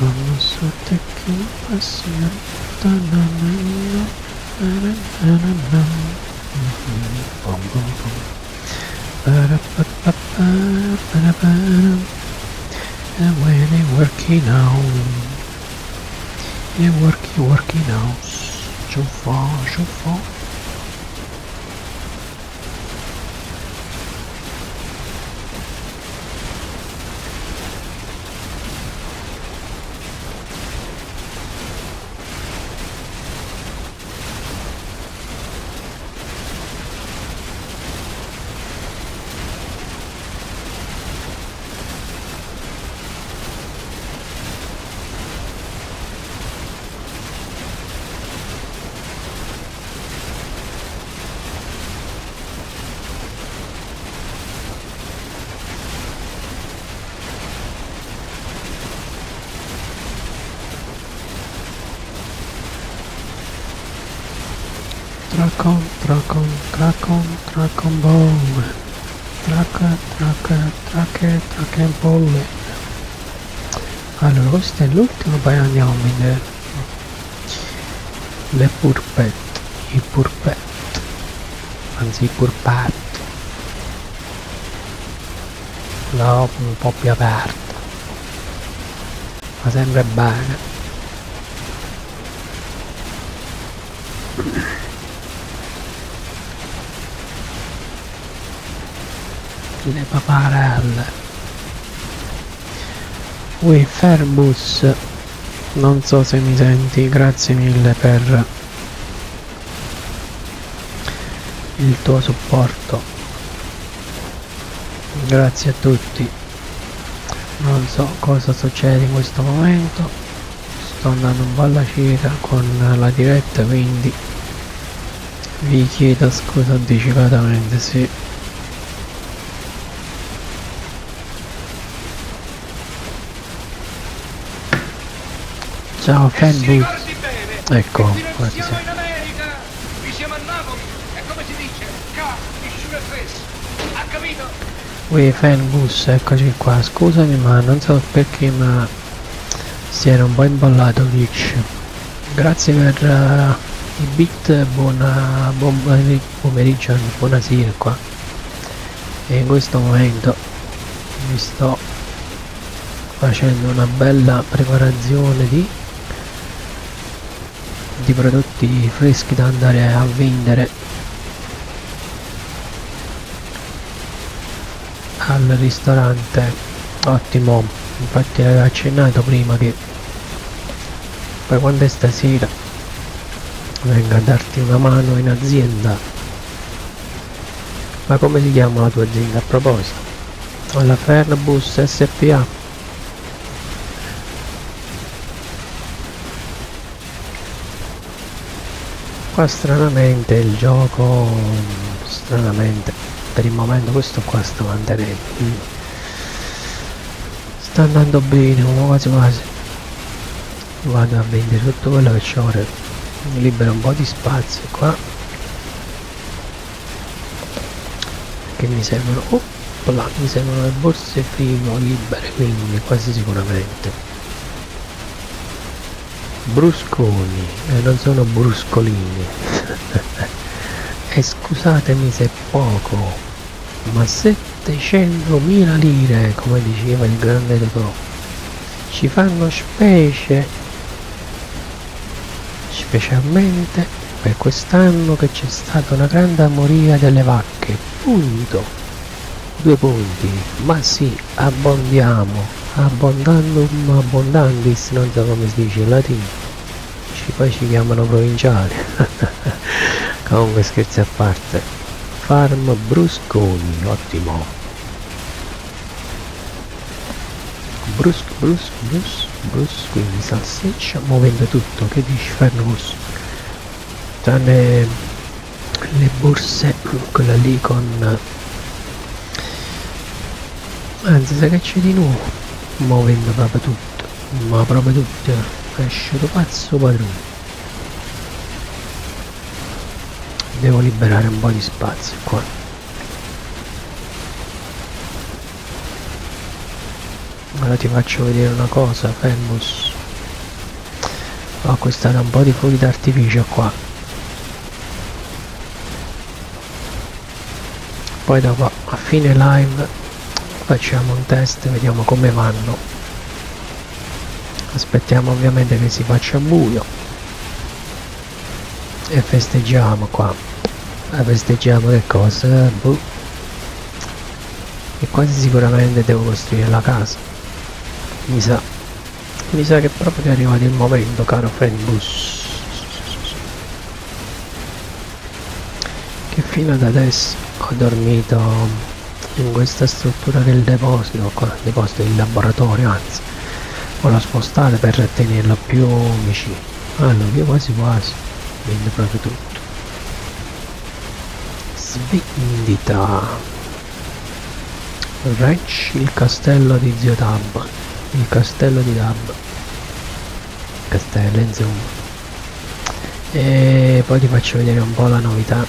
Vamos a tequila pasión, ta na na na na na na na Boom, boom, boom. And when it working out, it working, working out. So far, so far. Tracon, tracon, tracon ball. Tracca, tracca, tracche, tracche bolle. allora questo è l'ultimo vedere le purpette i purpette anzi i purpette no un po' più aperta ma sempre bene le paparelle Ui Ferbus non so se mi senti grazie mille per il tuo supporto. Grazie a tutti. Non so cosa succede in questo momento. Sto andando un po' alla cieca con la diretta quindi vi chiedo scusa anticipatamente se Ciao Fanboy. Ecco, sei. Ui Fanbus, eccoci qua, scusami ma non so perché ma si era un po' imballato Glitch. Grazie per uh, i bit, buona, buon pomeriggio, buonasera qua. E in questo momento mi sto facendo una bella preparazione di di prodotti freschi da andare a vendere. Al ristorante. Ottimo. Infatti avevo accennato prima che poi quando è stasera venga a darti una mano in azienda. Ma come si chiama la tua azienda? A proposito. Alla Fernbus SPA qua stranamente il gioco stranamente. Per il momento questo qua sta mantenendo. Sta andando bene quasi quasi. Vado a vendere tutto quello che c'ho ora mi libera un po' di spazio qua. Che mi servono opla, mi servono le borse frigo libere quindi quasi sicuramente brusconi e non sono bruscolini. E scusatemi se poco ma 700.000 lire come diceva il grande Totò ci fanno specie specialmente per quest'anno che c'è stata una grande amoria delle vacche. Punto. Due punti. Ma sì abbondiamo abbondandum abbondandis non so come si dice in latino. Ci, poi ci chiamano provinciali. Comunque scherzi a parte. Farm brusconi ottimo. Brusco brusco brusco brusco quindi salsiccia muovendo tutto. Che dici farmus tranne le borse quella lì con anzi sai che c'è di nuovo muovendo proprio tutto. Ma proprio tutto esce lo pazzo padrone. Devo liberare un po' di spazio qua. Ora ti faccio vedere una cosa Fermus ho acquistato un po' di fuochi d'artificio qua. Poi dopo a fine live facciamo un test vediamo come vanno. Aspettiamo ovviamente che si faccia buio. E festeggiamo qua. E festeggiamo che cosa? Boh. e quasi sicuramente devo costruire la casa. Mi sa. Mi sa che proprio è arrivato il momento caro Fanbus che fino ad adesso ho dormito in questa struttura del deposito deposito il laboratorio anzi voglio spostare per tenerlo più vicino. Allora io quasi quasi vendo proprio tutto. Svendita. Ranch il castello di zio Tab il castello di Tab castello insomma e poi ti faccio vedere un po' la novità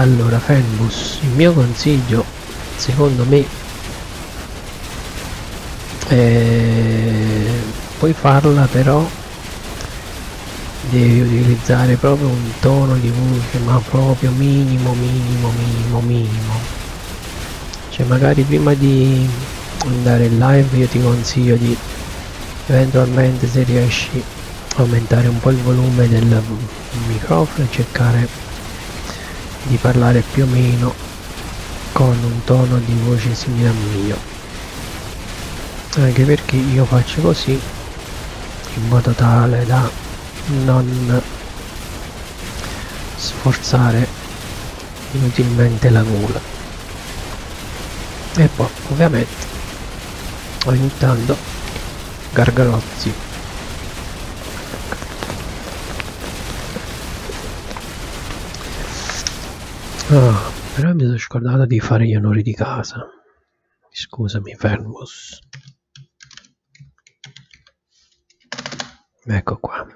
allora Fanbus il mio consiglio secondo me eh, puoi farla però devi utilizzare proprio un tono di voce ma proprio minimo minimo minimo minimo. Cioè magari prima di andare in live io ti consiglio di eventualmente se riesci aumentare un po' il volume del microfono e cercare di parlare più o meno con un tono di voce simile al mio. Anche perché io faccio così in modo tale da non sforzare inutilmente la gola. E poi ovviamente ogni tanto gargarozzi ah, però mi sono scordato di fare gli onori di casa. Scusami Fermus ecco qua.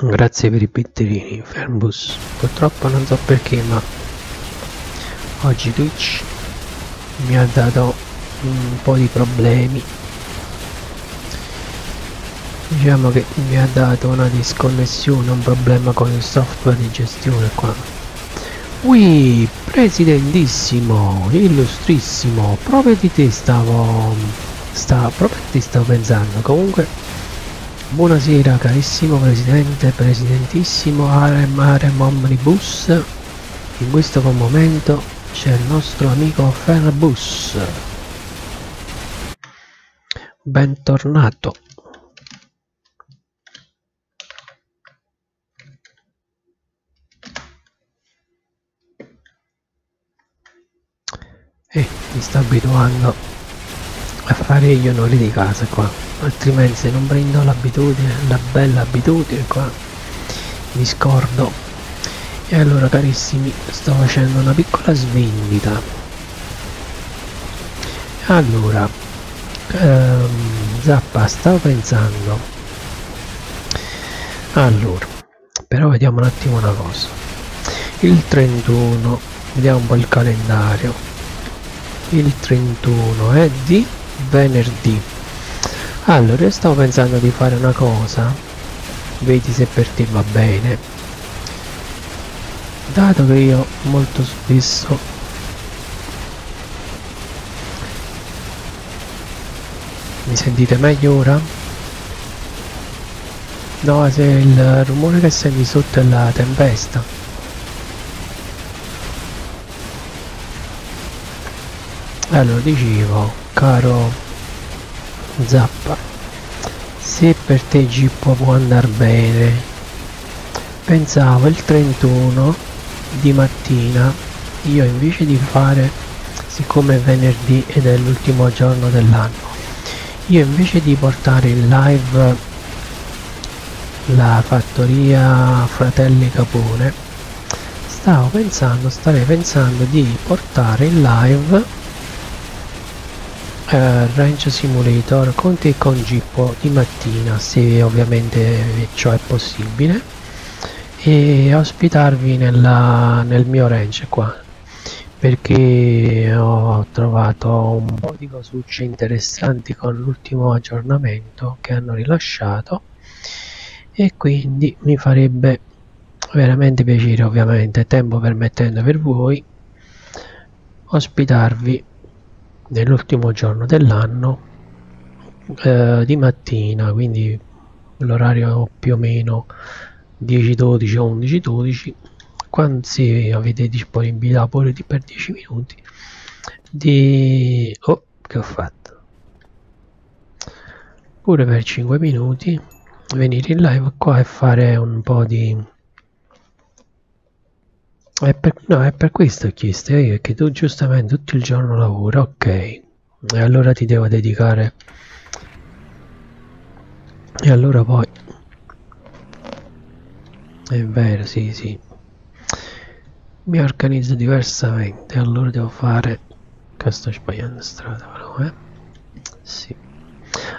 Grazie per i bitterini Fermus purtroppo non so perché ma oggi Twitch mi ha dato un po' di problemi diciamo che mi ha dato una disconnessione un problema con il software di gestione qua. Ui, presidentissimo, illustrissimo, proprio di te stavo, stavo, proprio di stavo pensando, comunque, buonasera carissimo presidente, presidentissimo Arem Arem Omnibus, in questo momento c'è il nostro amico Ferbus, bentornato. E mi sto abituando a fare gli onori di casa qua. Altrimenti se non prendo l'abitudine la bella abitudine qua mi scordo. E allora carissimi sto facendo una piccola svendita. Allora ehm, Zappa stavo pensando. Allora però vediamo un attimo una cosa. Il 31 vediamo un po' il calendario il 31 è di venerdì. Allora io stavo pensando di fare una cosa. Vedi se per te va bene. Dato che io molto spesso mi sentite meglio ora? no se il rumore che senti sotto è la tempesta allora dicevo caro zappa se per te Gippo può andare bene pensavo il 31 di mattina io invece di fare siccome è venerdì ed è l'ultimo giorno dell'anno io invece di portare in live la fattoria fratelli capone stavo pensando starei pensando di portare in live uh, Range Simulator con te con Gippo di mattina se ovviamente ciò è possibile. E ospitarvi nella, nel mio range qua perché ho trovato un po' di cosucce interessanti con l'ultimo aggiornamento che hanno rilasciato. E quindi mi farebbe veramente piacere ovviamente tempo permettendo per voi ospitarvi nell'ultimo giorno dell'anno eh, di mattina quindi l'orario più o meno 10 12 11 12 quando se avete disponibilità pure di per 10 minuti di oh che ho fatto? Pure per 5 minuti venire in live qua e fare un po' di è per, no, è per questo ho chiesto, eh, che tu giustamente tutto il giorno lavori, ok, e allora ti devo dedicare. E allora poi... È vero, sì, sì. Mi organizzo diversamente, allora devo fare... Che sto sbagliando strada, però, eh? Sì.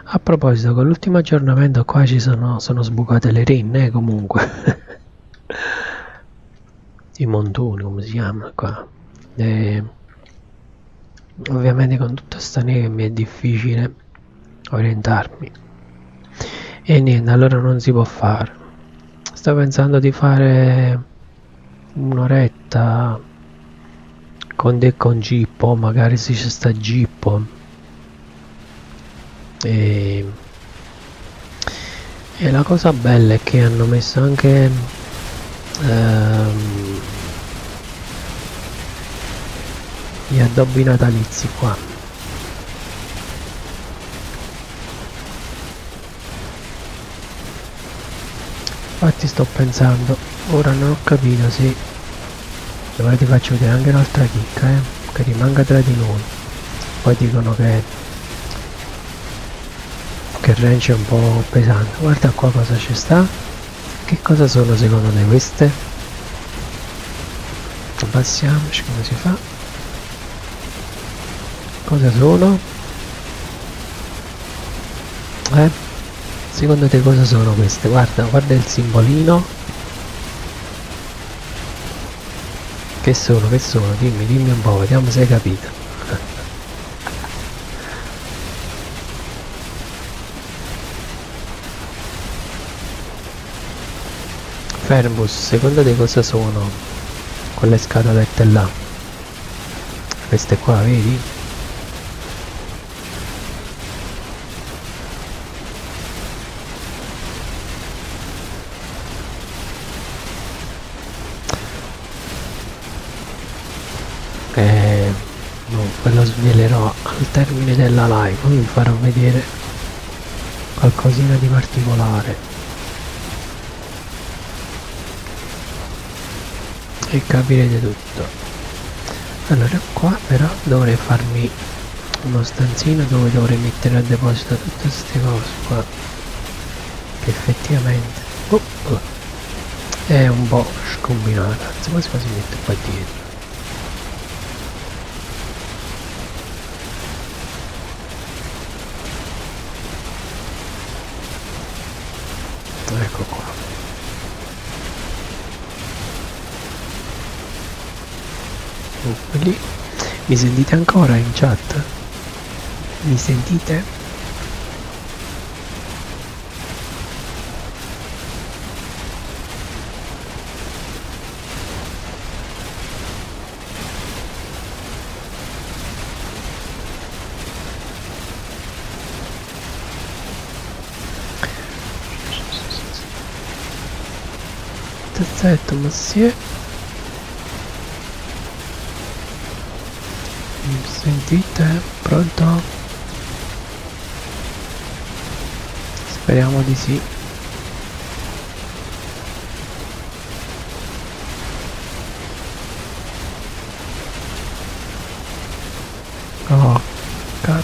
A proposito, con l'ultimo aggiornamento qua ci sono, sono sbucate le rinne, eh, comunque. i montoni come si chiama qua. E ovviamente con tutta sta neve mi è difficile orientarmi. E niente allora non si può fare. Sto pensando di fare un'oretta con De con Gippo magari se c'è sta Gippo. E, e la cosa bella è che hanno messo anche ehm, gli addobbi natalizi qua. Infatti sto pensando ora non ho capito se ora ti faccio vedere anche un'altra chicca eh, che rimanga tra di noi. Poi dicono che che il range è un po' pesante. Guarda qua cosa ci sta. Che cosa sono secondo te queste? Abbassiamoci come si fa cosa sono? Eh? Secondo te cosa sono queste? Guarda guarda il simbolino. Che sono che sono? Dimmi dimmi un po' vediamo se hai capito. Fermus, secondo te cosa sono? Quelle scatolette là? Queste qua, vedi? Eh, no, quello svelerò al termine della live, vi farò vedere qualcosina di particolare. e capirete tutto. Allora qua però dovrei farmi uno stanzino dove dovrei mettere a deposito tutte queste cose qua. Che effettivamente oh, oh, è un po' scombinata. Anzi quasi quasi metto qua dietro ecco qua lì mi sentite ancora in chat? Mi sentite? Perfetto, monsieur. Sentite? Pronto? Speriamo di sì. Oh, K.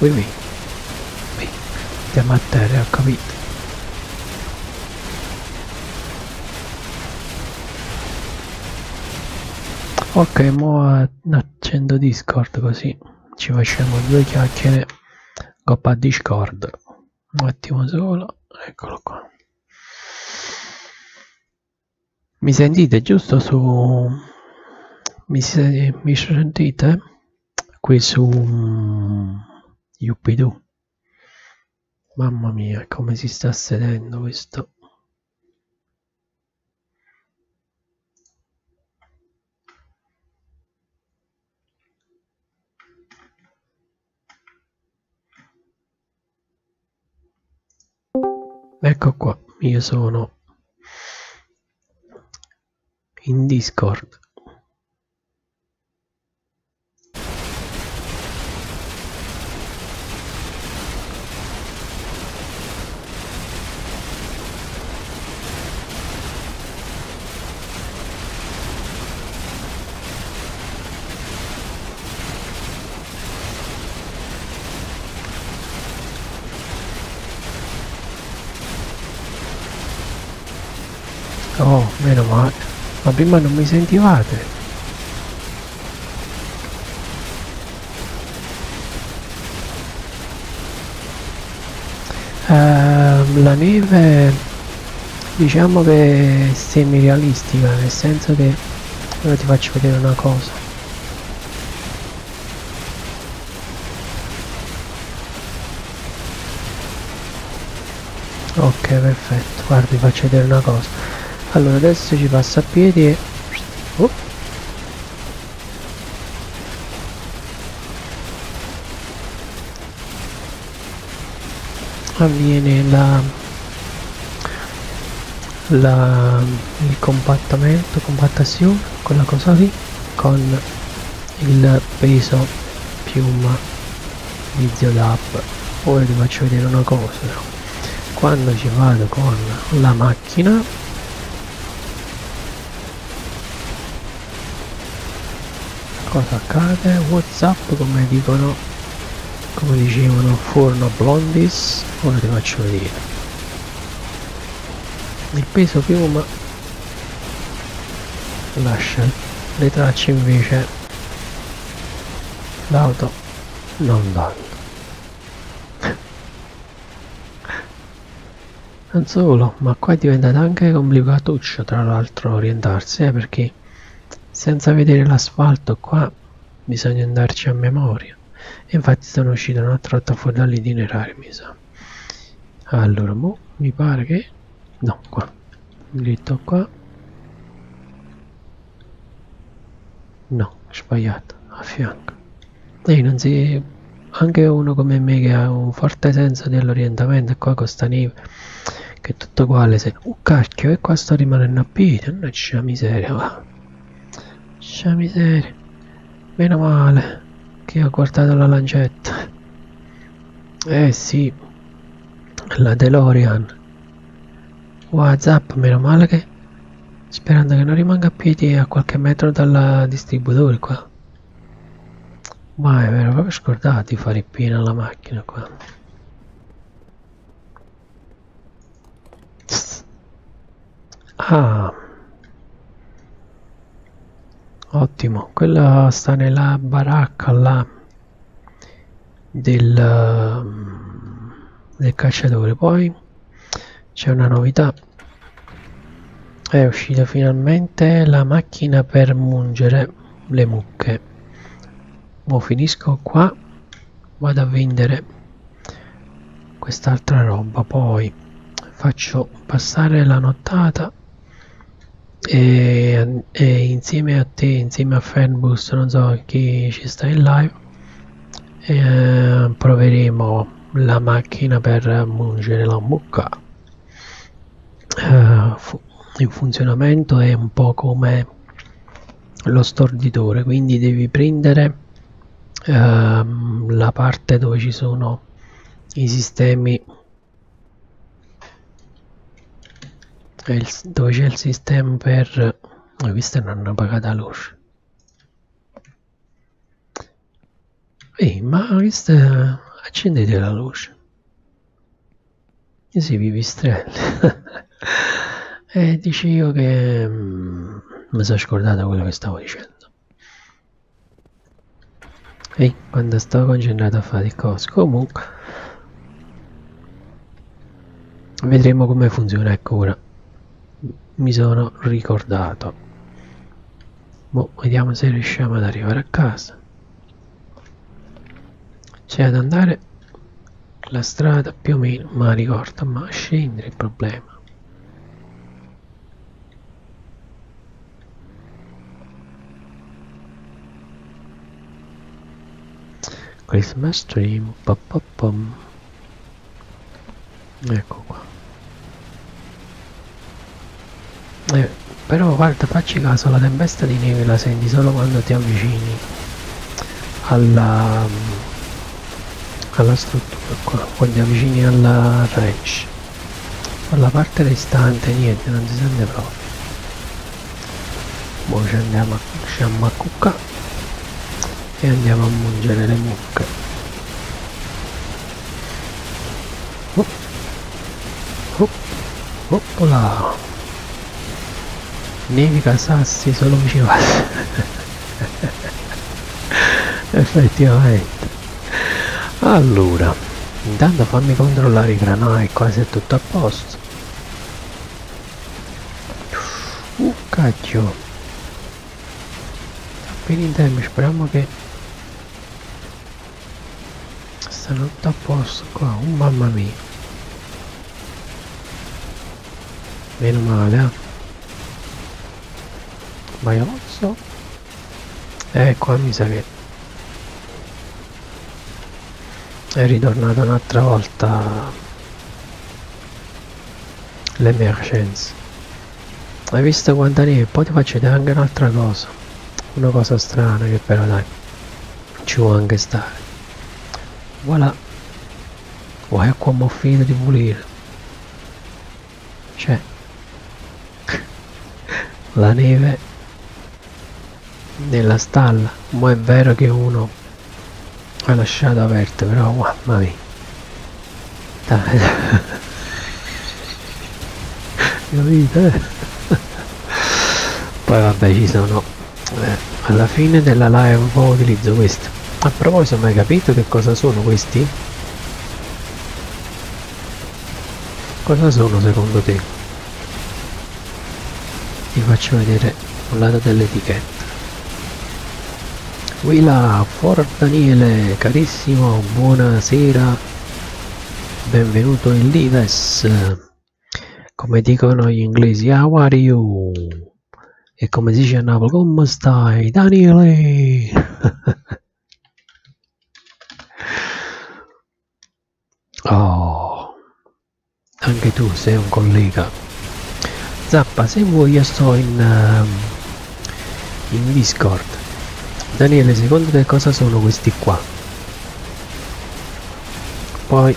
Oui, oui. Oui. Andiamo ho capito. Ok, mo accendo Discord così ci facciamo due chiacchiere coppa Discord. Un attimo solo, eccolo qua. Mi sentite giusto su... Mi, se... mi sentite? Qui su Yuppidoo. Mamma mia, come si sta sedendo questo. Ecco qua, io sono in Discord. Oh, meno male. Ma prima non mi sentivate? la neve diciamo che è semi-realistica, nel senso che ora ti faccio vedere una cosa. Ok, perfetto, guarda, ti faccio vedere una cosa. Allora, adesso ci passa a piedi e... Oh. avviene la la, il compattamento, compattazione, quella cosa lì, con il peso piuma di Ziodap. Ora ti faccio vedere una cosa, quando ci vado con la macchina, cosa accade? Whatsapp come dicono, come dicevano, forno blondis, ora ti faccio vedere. Il peso piuma lascia le tracce invece l'auto non danno non solo ma qua è diventato anche complicatuccio tra l'altro orientarsi eh, perché senza vedere l'asfalto qua bisogna andarci a memoria. E infatti sono uscito un'altra volta fuori dall'itinerario mi sa. Allora mo mi pare che no qua. Dritto qua. No sbagliato a fianco. E non si anche uno come me che ha un forte senso dell'orientamento qua con sta neve che è tutto uguale se uh, cacchio e qua sto rimanendo a piedi non c'è miseria va c'è miseria. Meno male che ho guardato la lancetta. Eh sì la DeLorean. Whatsapp meno male che sperando che non rimanga a piedi a qualche metro dal distributore qua. Ma è vero proprio scordato di fare piena la macchina qua. Ah ottimo. Quella sta nella baracca là del del cacciatore. Poi c'è una novità. È uscita finalmente la macchina per mungere le mucche. Mo finisco qua. Vado a vendere quest'altra roba. Poi faccio passare la nottata e, e, insieme a te insieme a Fanboost non so chi ci sta in live eh, proveremo la macchina per mungere la mucca. Uh, in funzionamento è un po' come lo storditore quindi devi prendere uh, la parte dove ci sono i sistemi il, dove c'è il sistema per oh, questa non hanno pagata la luce? Ehi, ma questa accendete la luce. E si pipistrelli. E dici io che mm, mi sono scordato quello che stavo dicendo. E quando stavo concentrato a fare il coso comunque vedremo come funziona ecco mi sono ricordato. Mo, vediamo se riusciamo ad arrivare a casa. C'è ad andare la strada più o meno ma ricorda ma scendere il problema. Christmas stream pom pom pom. ecco qua eh, però guarda facci caso la tempesta di neve la senti solo quando ti avvicini alla alla struttura qua quando ti avvicini alla range alla parte restante niente non si sente proprio ora ci andiamo a, usciamo a cucca e andiamo a mungere le mucche oh. Oh. Oppola. Nevica sassi solo vicino effettivamente. Allora intanto fammi controllare i granai qua se è tutto a posto. Uh cacchio. Appena in tempo speriamo che stanno tutto a posto qua. Oh mamma mia. Meno male eh maiozzo e eh, qua mi sa che è ritornata un'altra volta l'emergenza. Hai visto quanta neve? Poi ti faccio vedere anche un'altra cosa. Una cosa strana che però dai ci può anche stare. Voilà. Vuoi qua ho finito di pulire. Cioè la neve nella stalla. Ma è vero che uno ha lasciato aperto però mamma mia. Dai. Capite poi vabbè ci sono eh, alla fine della live poi utilizzo questo. A proposito mai capito che cosa sono questi? cosa sono secondo te? ti faccio vedere un lato dell'etichetta Willa For Daniele, carissimo, buonasera, benvenuto in Lives. Come dicono gli inglesi, how are you? E come si dice a Napoli, come stai, Daniele? oh, anche tu sei un collega. Zappa, se vuoi io sto in, uh, in Discord Daniele, secondo te cosa sono questi qua? Poi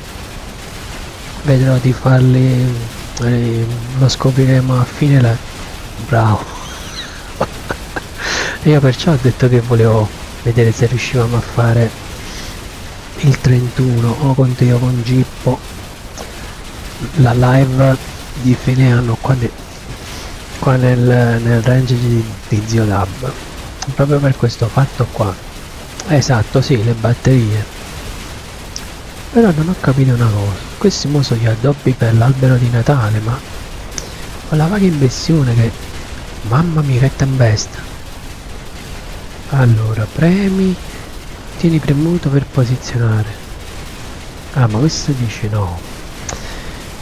vedrò di farli, eh, lo scopriremo a fine la... Bravo! Io perciò ho detto che volevo vedere se riuscivamo a fare il 31 o con te o con Gippo la live di fine anno qua, ne, qua nel, nel range di, di Zio Lab proprio per questo fatto qua. Esatto sì le batterie. Però non ho capito una cosa. Questi mo sono gli addobbi per l'albero di Natale ma ho la vaga impressione che mamma mia che tempesta. Allora premi tieni premuto per posizionare. Ah ma questo dice no.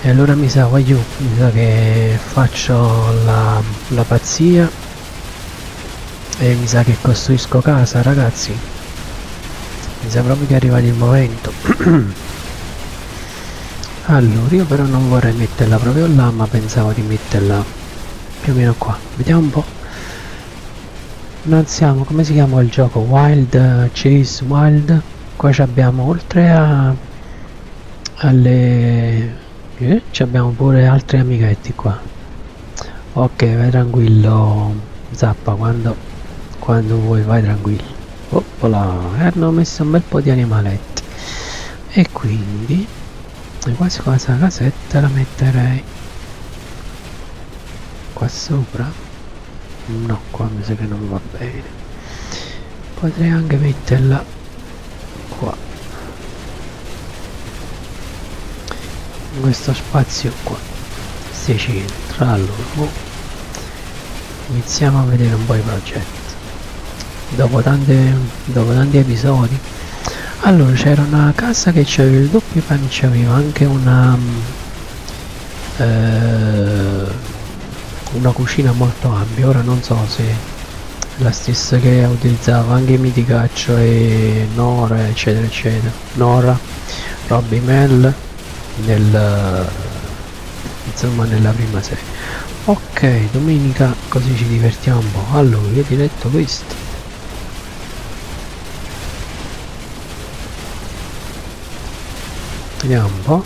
E allora mi sa voglio mi sa che faccio la, la pazzia e mi sa che costruisco casa ragazzi. Mi sa proprio che è arrivato il momento. Allora io però non vorrei metterla proprio là ma pensavo di metterla più o meno qua. Vediamo un po' non siamo come si chiama il gioco? Wild chase wild? Qua abbiamo oltre a alle eh, abbiamo pure altri amichetti qua. Ok vai tranquillo zappa quando quando vuoi vai tranquillo. Oppola hanno messo un bel po' di animaletti. E quindi quasi quasi la casetta la metterei qua sopra. No qua mi sa che non va bene. Potrei anche metterla qua. In questo spazio qua. Si centra allora iniziamo a vedere un po' i progetti dopo, tante, dopo tanti episodi. Allora c'era una casa che c'aveva il doppio pane c'aveva anche una eh, una cucina molto ampia. Ora non so se la stessa che utilizzava anche Miticaccio e Nora eccetera eccetera. Nora Robby Mel nel insomma nella prima serie. Ok domenica così ci divertiamo un po' allora io ti ho detto questo vediamo un po'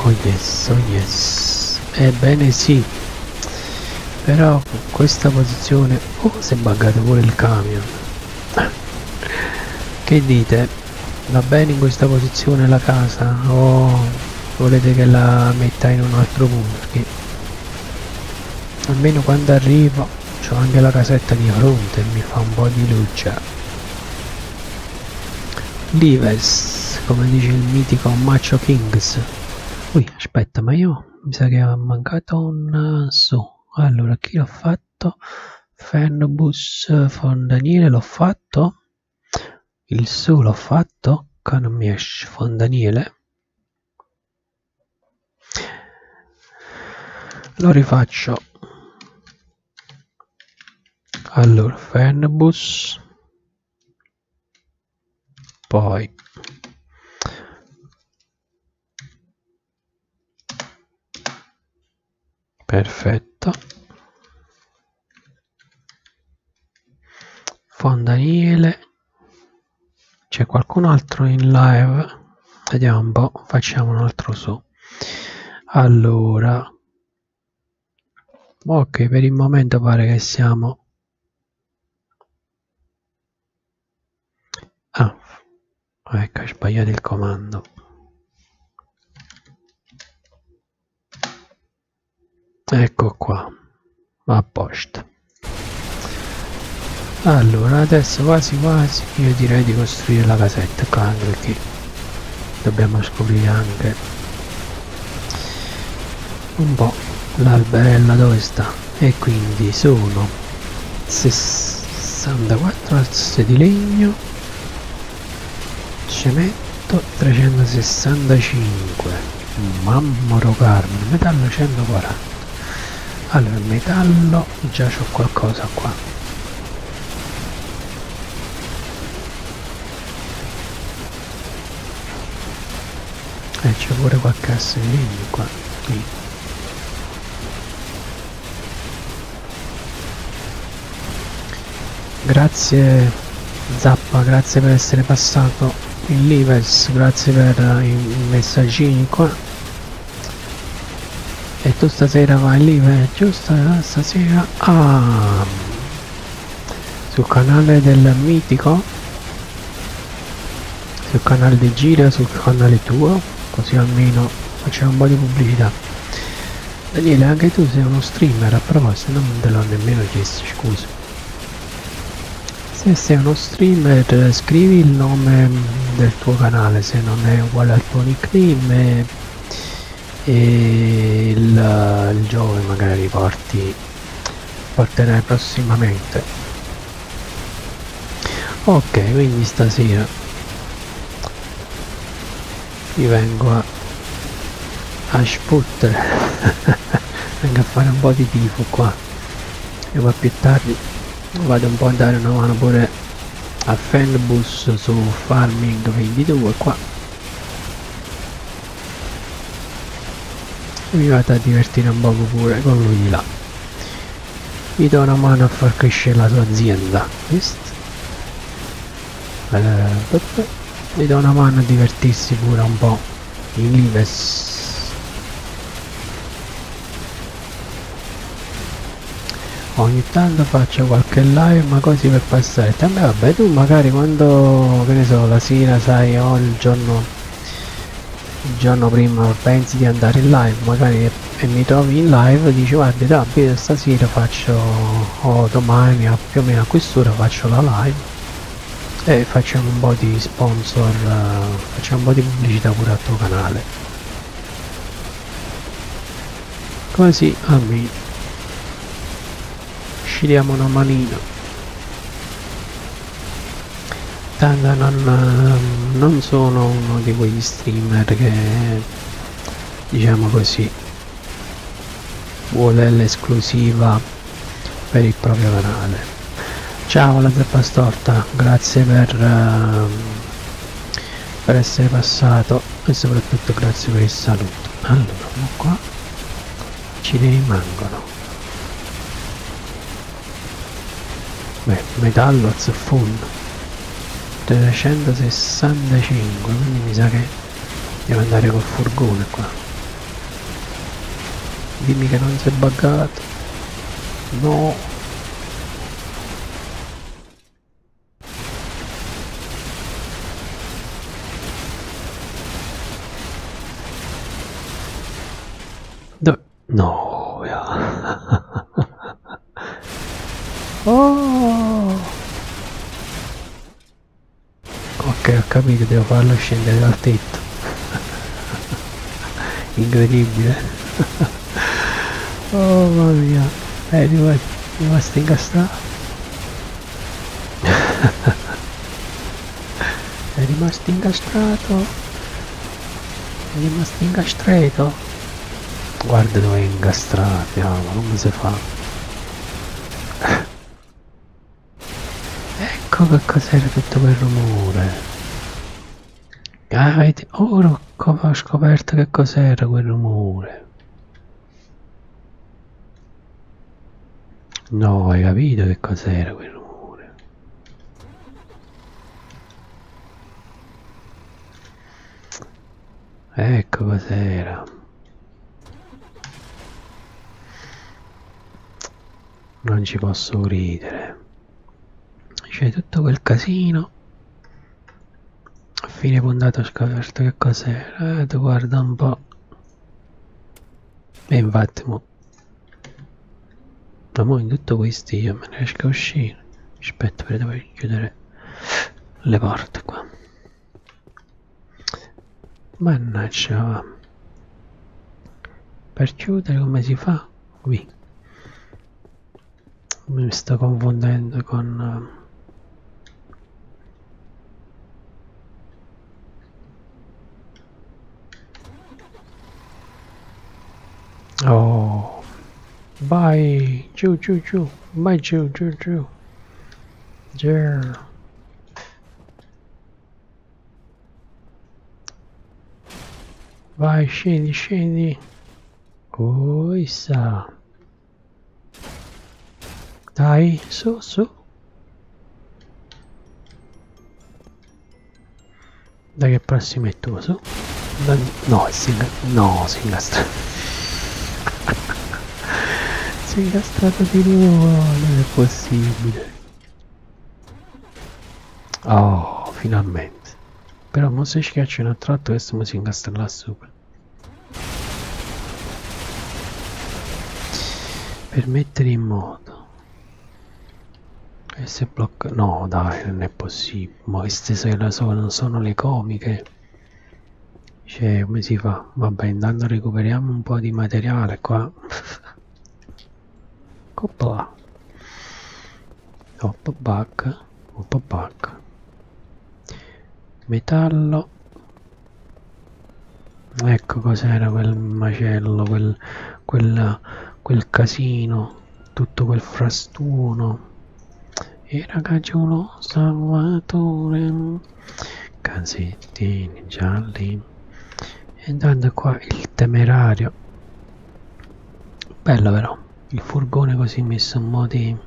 Oh yes, oh yes. Ebbene sì, però con questa posizione oh si è buggato pure il camion. Che dite? Va bene in questa posizione la casa? O volete che la metta in un altro punto? Perché almeno quando arrivo ho anche la casetta di fronte mi fa un po' di luce. Lives come dice il mitico Macho Kings. Ui aspetta ma io mi sa che ho mancato un su allora chi l'ho fatto? Fernbus Fondaniere l'ho fatto. Il su l'ho fatto mi esce Fondaniele lo rifaccio. Allora Fernbus. Poi. Perfetto Fondaniele c'è qualcun altro in live? Vediamo un po' facciamo un altro su. Allora. Ok per il momento pare che siamo. Ah ecco ho sbagliato il comando ecco qua a posto. Allora adesso quasi quasi io direi di costruire la casetta qua anche perché dobbiamo scoprire anche un po' l'alberella dove sta. E quindi sono 64 alze di legno cemento 365 mammoro carne metallo 140 allora metallo già c'ho qualcosa qua e eh, c'è pure qualche asse di legno qua qui. grazie Zappa grazie per essere passato in Livers grazie per i messaggini qua e tu stasera vai lì, beh, giusto? Stasera ah, sul canale del mitico, sul canale di Gira, sul canale tuo, così almeno facciamo un po' di pubblicità. Daniele, anche tu sei uno streamer, a proposito, non te l'ho nemmeno chiesto, scusa. Se sei uno streamer, scrivi il nome del tuo canale, se non è uguale al tuo nickname e il, il gioco che magari riporti porterai prossimamente. Ok quindi stasera io vengo a, a sputtere vengo a fare un po' di tifo qua. E poi più tardi vado un po' a dare una mano pure a Fanbus su Farming 22 qua mi vado a divertire un poco pure con lui là. Gli do una mano a far crescere la sua azienda visto? gli do una mano a divertirsi pure un po' in Lives ogni tanto faccio qualche live ma così per passare tempo. Vabbè tu magari quando che ne so la sera sai o il giorno il giorno prima pensi di andare in live magari e, mi trovi in live dici guarda Davide stasera faccio o domani a, più o meno a quest'ora faccio la live. E facciamo un po' di sponsor uh, facciamo un po' di pubblicità pure al tuo canale. Così almeno ci una manina Tanda non, non sono uno di quegli streamer che diciamo così vuole l'esclusiva per il proprio canale. Ciao la zeppa storta. Grazie per, uh, per essere passato e soprattutto grazie per il saluto. Allora qua ci ne rimangono. Beh metallo azzoffon 365 quindi mi sa che devo andare col furgone qua dimmi che non si è buggato No. Dove? No, oh! Ho capito, devo farlo scendere dal tetto. Incredibile. oh mamma mia. Eh, è rimasto incastrato. è rimasto incastrato. È rimasto incastrato. Guarda dove è incastrato, ah, ma come si fa? Ecco che cos'era tutto quel rumore. Ah, vedi, ora ho scoperto che cos'era quel rumore. No, hai capito che cos'era quel rumore? Ecco cos'era. Non ci posso credere. C'è tutto quel casino. Fine puntata ho scoperto che cos'era. Eh, tu guarda un po'. E infatti mo ma in tutto questo io me ne riesco a uscire aspetta per devo chiudere le porte qua mannaggia per chiudere come si fa qui mi sto confondendo con oh Vai, giù, giù, giù, vai giù, giù, giù. Giù. Vai, scendi, scendi. Questa. Dai, su, su. Dai che prossimo è tuo, su. No, si, no, si sei incastrato di nuovo, non è possibile. Oh, finalmente. Però mo se schiaccio un altro atto questo mi si incastra là sopra. Per mettere in moto. E se blocca... No dai, non è possibile. Ma queste sono, sono le comiche. Cioè, come si fa? Vabbè, intanto recuperiamo un po' di materiale qua. Coppola. Hop back. Hop back. Metallo. Ecco cos'era quel macello, quel, quel, quel casino, tutto quel frastuono. Era cagiulo salvatore. Canzettini gialli. E intanto qua il temerario. Bello però il furgone così messo in modi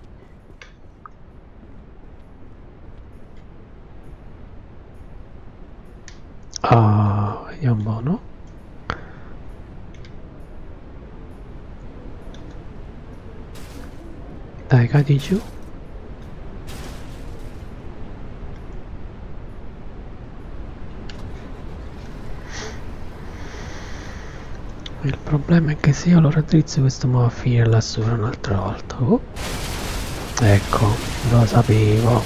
ah vediamo no dai cadi giù Il problema è che se io lo raddrizzo questo mi va a finire sopra un'altra volta. Oh. Ecco, lo sapevo.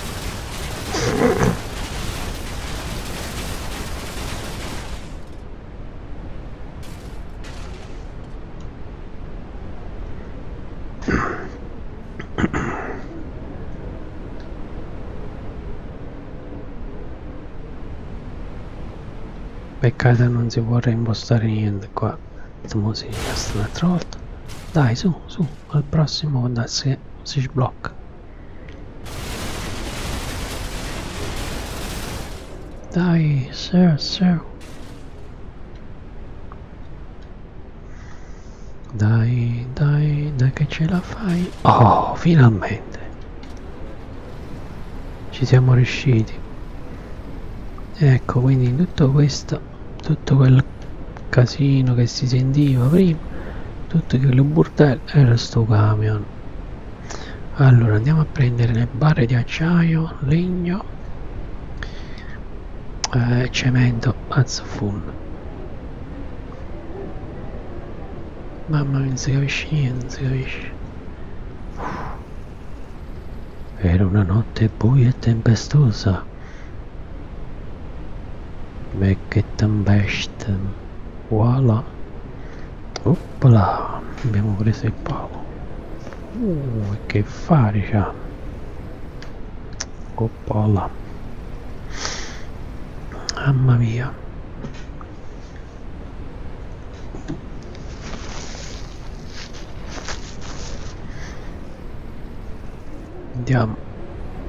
Peccato non si può reimpostare niente qua attimo si resta un'altra volta. Dai su su al prossimo dai se si sblocca. Dai sir sir. Dai dai dai che ce la fai? Oh finalmente. Ci siamo riusciti. Ecco quindi in tutto questo tutto quel casino che si sentiva prima tutto quello bordello era sto camion. Allora andiamo a prendere le barre di acciaio legno eh, cemento azzo full mamma mia non si capisce niente non si capisce. Era una notte buia e tempestosa. Che tempesta voilà. Oppala abbiamo preso il palo. Uh, che fare c'ha oppala. Mamma mia. Andiamo.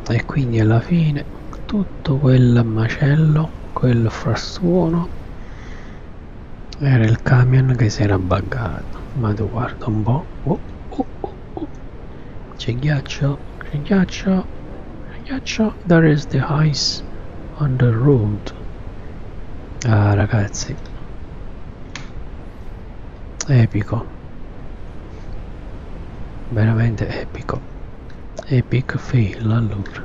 E quindi alla fine tutto quel macello quel frastuono era il camion che si era buggato. Ma tu guarda un po' oh, oh, oh, oh. c'è ghiaccio c'è ghiaccio c'è ghiaccio. There is the ice on the road. Ah ragazzi. Epico. Veramente epico. Epic fail allora.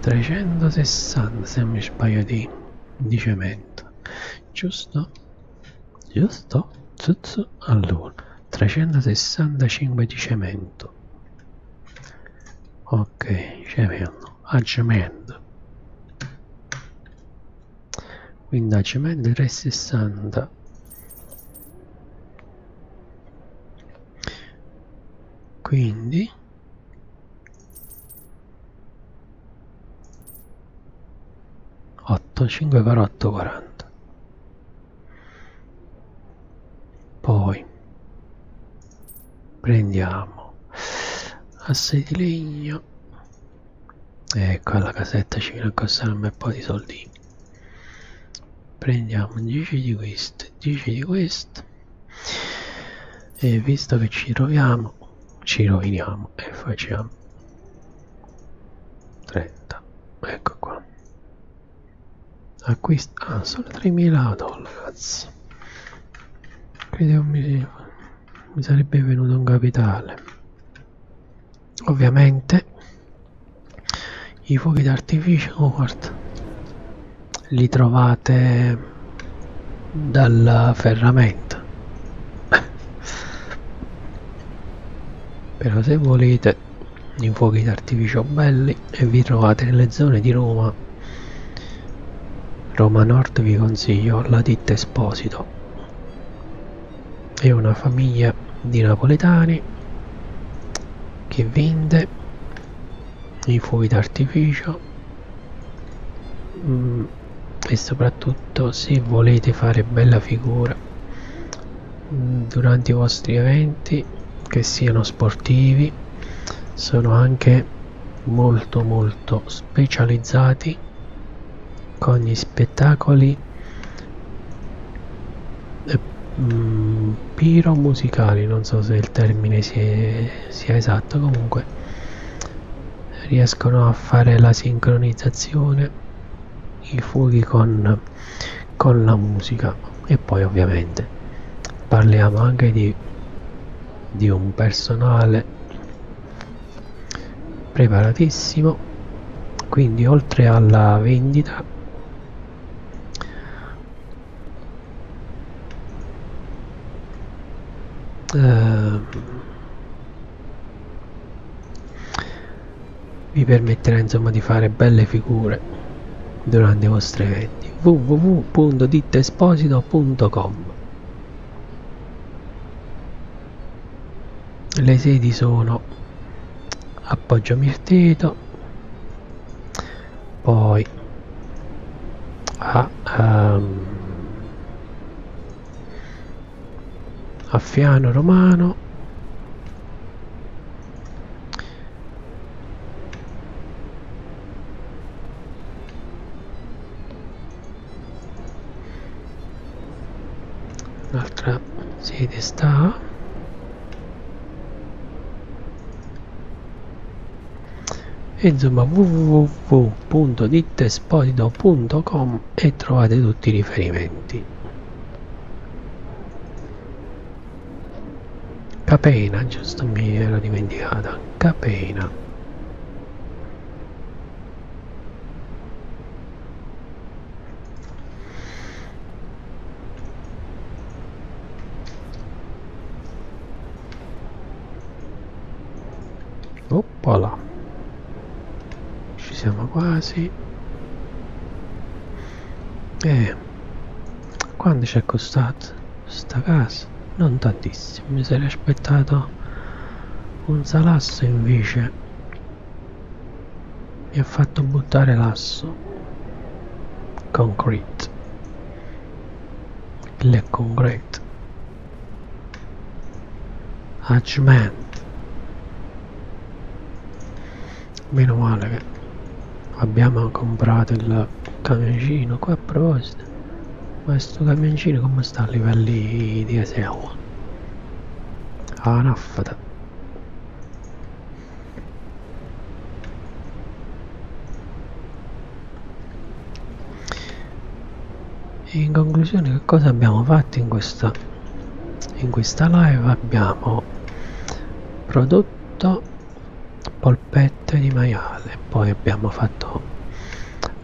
360 se mi sbaglio di, di cemento giusto giusto allora 365 di cemento. Ok cemento. A cemento. Quindi a cemento 360 quindi 8 5 per 8 40 poi prendiamo asse di legno ecco alla casetta ci viene a costare un bel po' di soldi. Prendiamo 10 di questo 10 di questo e visto che ci troviamo ci roviniamo e facciamo 30 ecco qua. Acquista ah solo 3000 dollari credo mi, mi sarebbe venuto un capitale. Ovviamente i fuochi d'artificio oh, li trovate dalla ferramenta. Però se volete i fuochi d'artificio belli e vi trovate nelle zone di Roma. Roma Nord vi consiglio la ditta Esposito è una famiglia di napoletani che vende i fuochi d'artificio mm, e soprattutto se volete fare bella figura mm, durante i vostri eventi che siano sportivi sono anche molto molto specializzati con gli spettacoli eh, mm, piro musicali non so se il termine sia, sia esatto comunque. Riescono a fare la sincronizzazione i fuochi con, con la musica. E poi ovviamente parliamo anche di, di un personale preparatissimo. Quindi oltre alla vendita vi permetterà insomma di fare belle figure durante i vostri eventi. www.dittesposito.com le sedi sono appoggio Mirteto poi a um, a Fiano Romano. Un'altra sede sta. E insomma www.dittesposito.com e trovate tutti i riferimenti Capena, giusto, mi ero dimenticata. Capena. Oppala. Ci siamo quasi. Eh, quando ci è costato sta casa? Non tantissimo, mi sarei aspettato un salasso invece mi ha fatto buttare l'asso. Concrete. Il concrete. Agement. Meno male che abbiamo comprato il camioncino qua a proposito. Ma sto camioncino come sta a livelli di SEO? Ah, naffata. In conclusione che cosa abbiamo fatto in questa, in questa live? Abbiamo prodotto polpette di maiale poi abbiamo fatto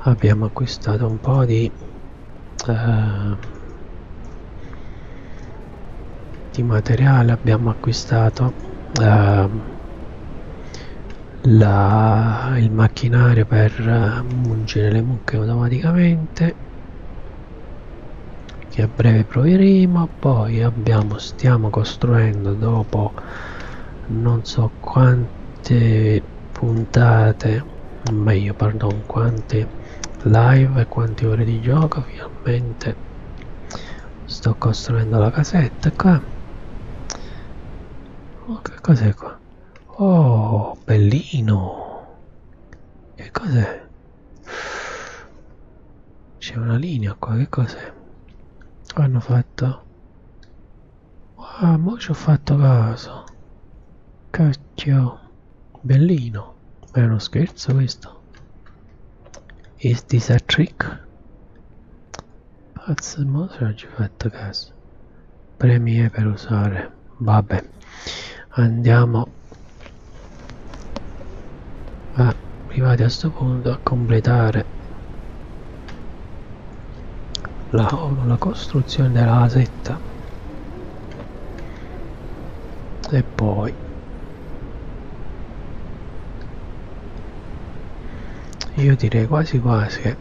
abbiamo acquistato un po' di eh, di materiale abbiamo acquistato eh, la, il macchinario per mungere le mucche automaticamente che a breve proveremo. Poi abbiamo stiamo costruendo dopo non so quante puntate meglio pardon quante live e quante ore di gioco finalmente sto costruendo la casetta qua. Oh, che cos'è qua? Oh bellino! Che cos'è? C'è una linea qua che cos'è? Hanno fatto? Ah mo ci ho fatto caso. Cacchio. Bellino, è uno scherzo questo? Is this a trick? Pazzo, mo se non ci fatto caso. Premie per usare. Vabbè, andiamo a, arrivati a questo punto a completare la, la costruzione della casetta e poi io direi quasi quasi. Che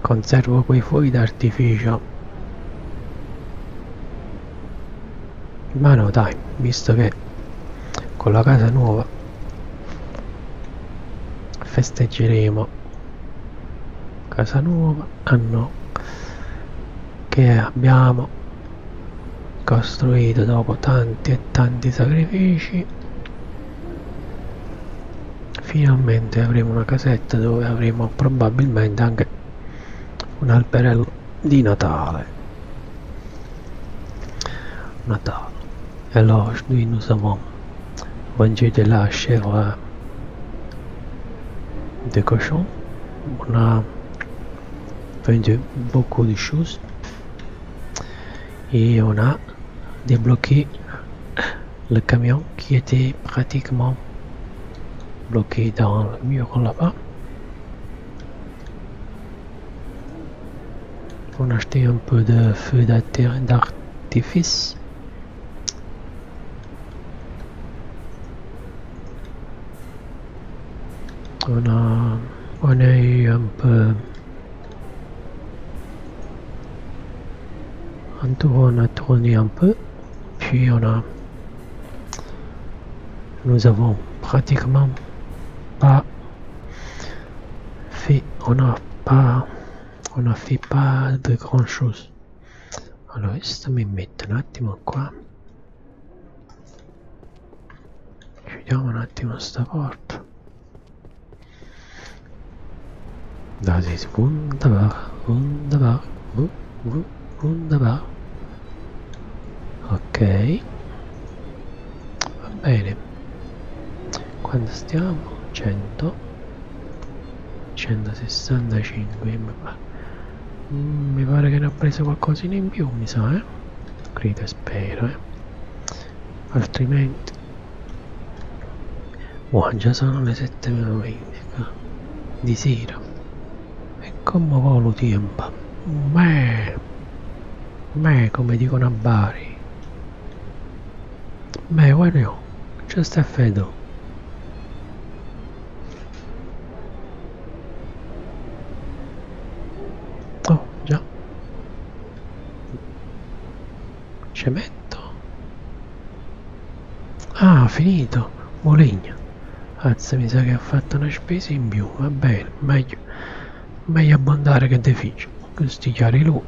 conservo quei fuochi d'artificio. Ma no dai visto che con la casa nuova festeggeremo. Casa nuova anno che abbiamo costruito dopo tanti e tanti sacrifici finalmente avremo una casetta dove avremo probabilmente anche un alberello di Natale. Natale. Alors aujourd'hui nous avons vendu de la chèvre de cochon. On a vendu beaucoup de choses. Et on a débloqué le camion qui était pratiquement bloqué dans le mur là-bas. On a acheté un peu de feu d'artifice. On a, on a eu un peu... En tout, on a tourné un peu, puis on a... Nous avons pratiquement pas fait, on n'a pas, on a fait pas de grand chose. Allora, questo mi mette un attimo qua. Chiudiamo un attimo sta porta. Das ist wunderbar, wunderbar, wunderbar. Ok. Va bene. Quando stiamo? 100 165 mi pare, che ne ho preso qualcosina in più mi sa eh. Credo e spero eh. altrimenti oh, già sono le 7.20 di sera. E come va lo tempo? Me me come dicono a Bari. Me guarda c'è sta freddo oh già ci metto ah finito. Molegna Azza mi sa che ha fatto una spesa in più. Va bene meglio meglio abbondare che deficio questi chiari lui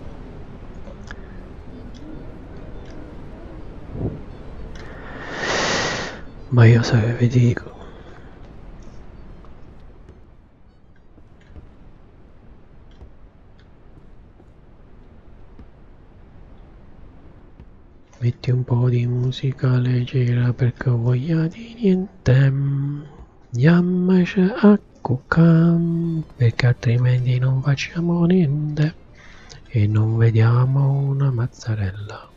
ma io so che vi dico metti un po' di musica leggera perché ho voglia di niente. Andiamoci a cucam perché altrimenti non facciamo niente e non vediamo una mazzarella.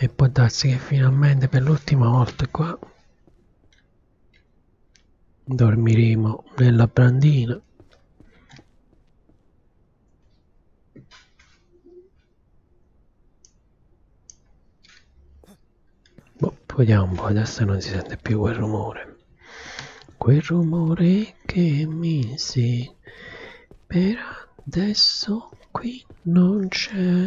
E può darsi che finalmente per l'ultima volta qua dormiremo nella brandina boh, vediamo un po' adesso non si sente più quel rumore. Quel rumore che mi si per adesso qui non c'è.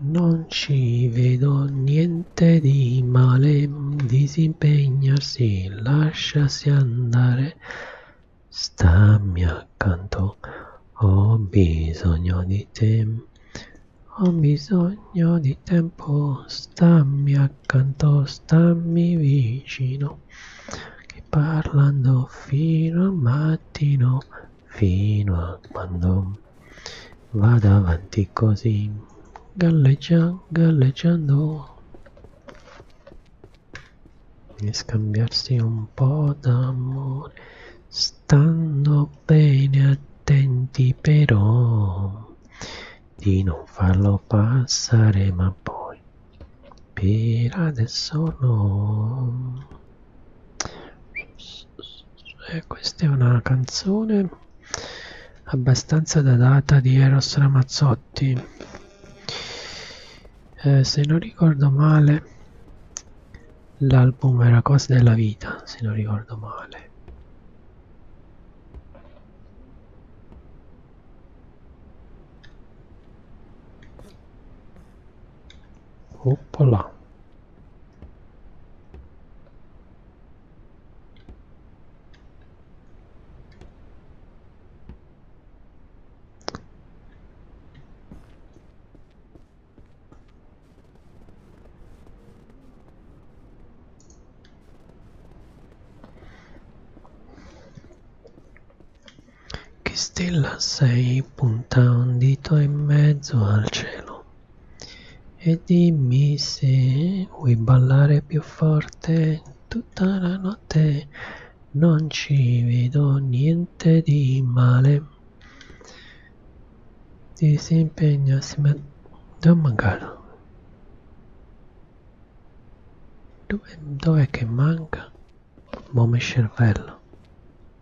Non ci vedo niente di male disimpegnarsi lasciasi andare. Stammi accanto ho bisogno di te ho bisogno di tempo stammi accanto stammi vicino che parlando fino al mattino fino a quando vado avanti così galleggia, galleggiando. E scambiarsi un po' d'amore stando bene attenti però di non farlo passare ma poi per adesso no. E eh, questa è una canzone abbastanza datata di Eros Ramazzotti. Eh, se non ricordo male l'album era Cose della vita se non ricordo male Oppola. Che stella sei? Punta un dito in mezzo al cielo e dimmi se vuoi ballare più forte tutta la notte. Non ci vedo niente di male. Ti si impegna si met... dove dov'è che manca? Mome cervello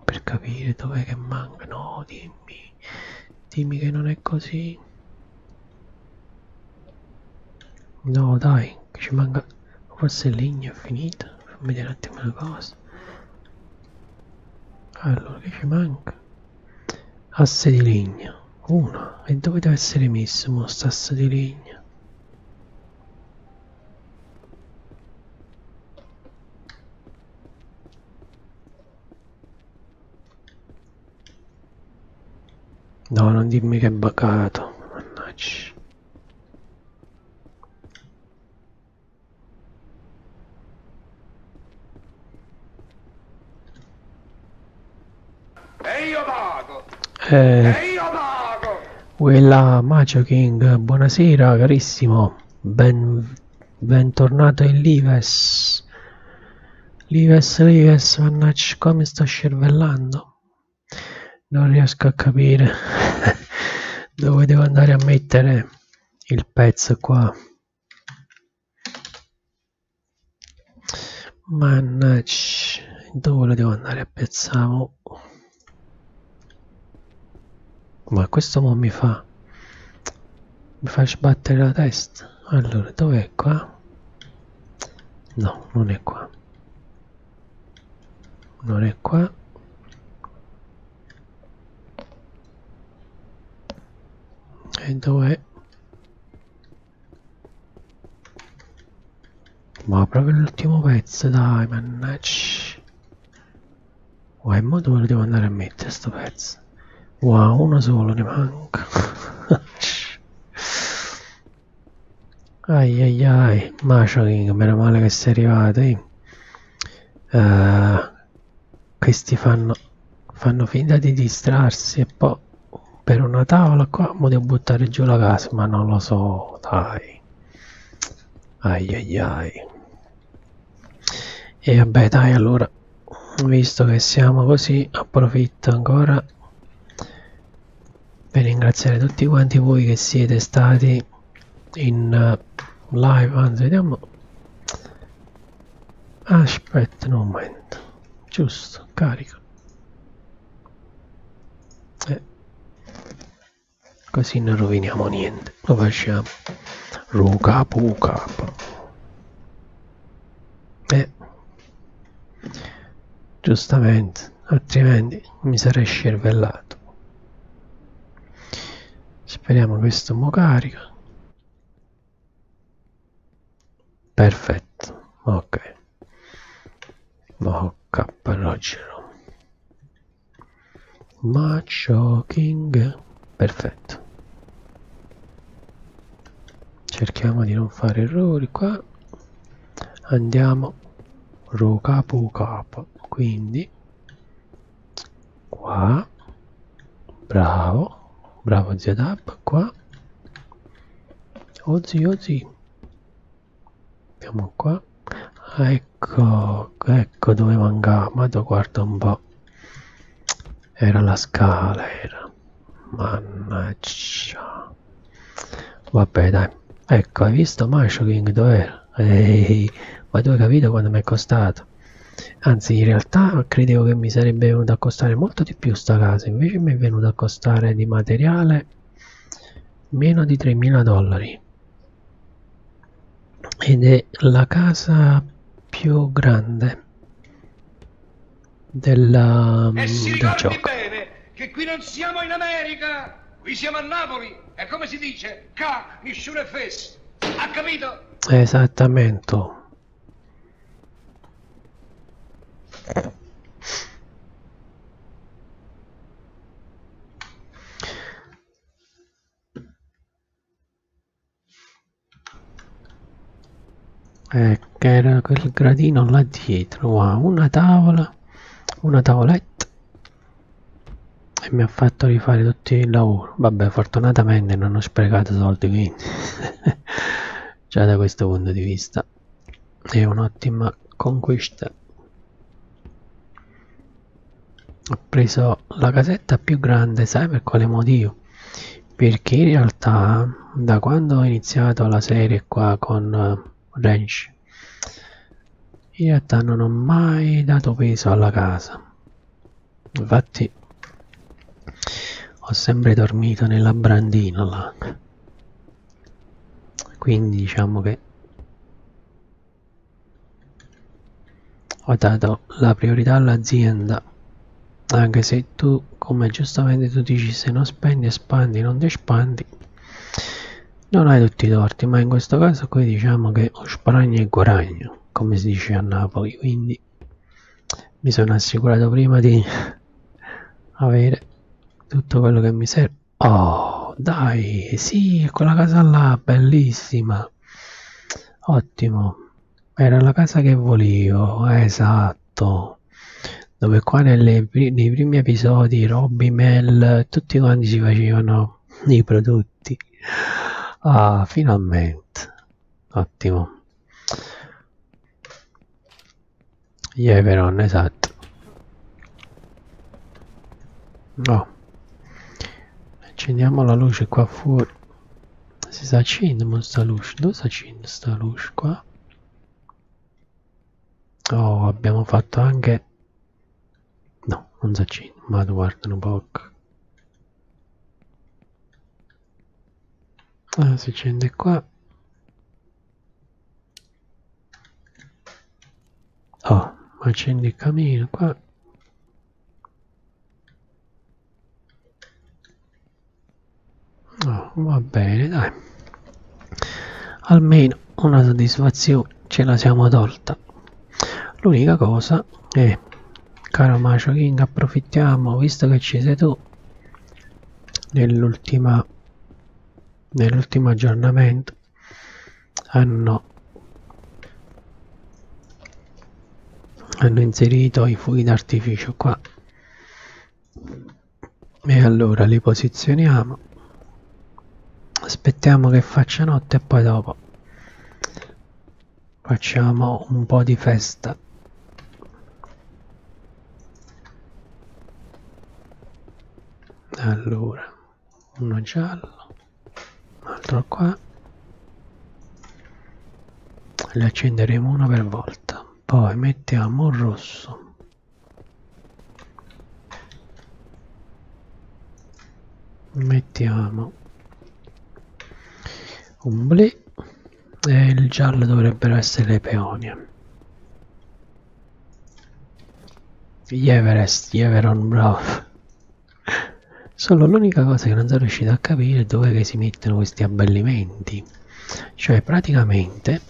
per capire dov'è che manca. No dimmi. Dimmi che non è così No dai, che ci manca... Forse il legno è finito. Fammi vedere un attimo una cosa. Allora, che ci manca? Asse di legno. Uno. E dove deve essere messo questo asse di legno? No, non dimmi che è bacato. Mannaggia. Eh, quella Macio King, buonasera carissimo, ben, bentornato in Lives. Lives, Lives, mannaggia, come sto scervellando? Non riesco a capire dove devo andare a mettere il pezzo qua. Mannaggia, dove lo devo andare a pezzare? Ma questo mo mi fa... mi fa sbattere la testa. Allora, dov'è qua? No, non è qua. Non è qua. E dov'è? Ma proprio l'ultimo pezzo, dai, mannaggia. Wow, mo dove lo devo andare a mettere sto pezzo? Wow, uno solo ne manca. ai ai ai, Macio King, meno male che sei arrivato, eh. Uh, questi fanno, fanno finta di distrarsi e poi per una tavola qua mo devo buttare giù la casa, ma non lo so, dai. Ai ai ai. E vabbè, dai, allora, visto che siamo così, approfitto ancora per ringraziare tutti quanti voi che siete stati in uh, live anzi vediamo. Aspetta un momento. Giusto carica. Eh. così non roviniamo niente. Lo facciamo. Ruca puca. Eh. Giustamente altrimenti mi sarei scervellato speriamo questo mo carica. Perfetto ok. Mo caparogero macho king perfetto. Cerchiamo di non fare errori qua. Andiamo ro capo capo. Quindi qua. Bravo bravo zio Dab qua. Zio oh zio andiamo qua. Ecco ecco dove mancava ma guarda un po' era la scala era. Mannaggia. Vabbè dai. Ecco hai visto Macho King? Dov'era? Ehi ma tu hai capito quando mi è costato Anzi, in realtà credevo che mi sarebbe venuto a costare molto di più sta casa, invece mi è venuto a costare di materiale meno di 3.000 dollari. Ed è la casa più grande della, e si del gioco. bene che qui non siamo in America, qui siamo a Napoli e come si dice, ca, nessuno è fes. Ha capito? Esattamente. Che era quel gradino là dietro, wow, una tavola, una tavoletta. E mi ha fatto rifare tutto il lavoro. Vabbè, fortunatamente non ho sprecato soldi, quindi. Già da questo punto di vista è un'ottima conquista ho preso la casetta più grande sai per quale motivo? Perché in realtà da quando ho iniziato la serie qua con uh, Range in realtà non ho mai dato peso alla casa. Infatti ho sempre dormito nella brandina là. Quindi diciamo che ho dato la priorità all'azienda anche se tu come giustamente tu dici se non spendi espandi non ti espandi non hai tutti i torti ma in questo caso qui diciamo che ho sparagno e guadagno come si dice a Napoli. Quindi mi sono assicurato prima di avere tutto quello che mi serve. Oh dai sì quella casa là bellissima. Ottimo. Era la casa che volevo esatto dove qua nelle, nei primi episodi Robby, Mel, tutti quanti si facevano i prodotti. Ah, finalmente. Ottimo. Jeveron, esatto. No. Accendiamo la luce qua fuori. Si sta accendendo sta luce. Dove si accende sta luce qua? Oh, abbiamo fatto anche... Ma guarda un po'. Ah, si accende qua. Oh, accendi il camino qua. Oh, va bene, dai. Almeno una soddisfazione ce la siamo tolta. L'unica cosa è, caro Macio King, approfittiamo, visto che ci sei tu, nell'ultima nell'ultimo aggiornamento hanno hanno inserito i fuochi d'artificio qua. E allora li posizioniamo. Aspettiamo che faccia notte e poi dopo facciamo un po' di festa allora uno giallo un altro qua. Li accenderemo uno per volta. Poi mettiamo un rosso. Mettiamo un blu e il giallo dovrebbero essere le peonie. Gli Everest, gli Everon bravo solo l'unica cosa che non sono riuscito a capire è dove si mettono questi abbellimenti. Cioè praticamente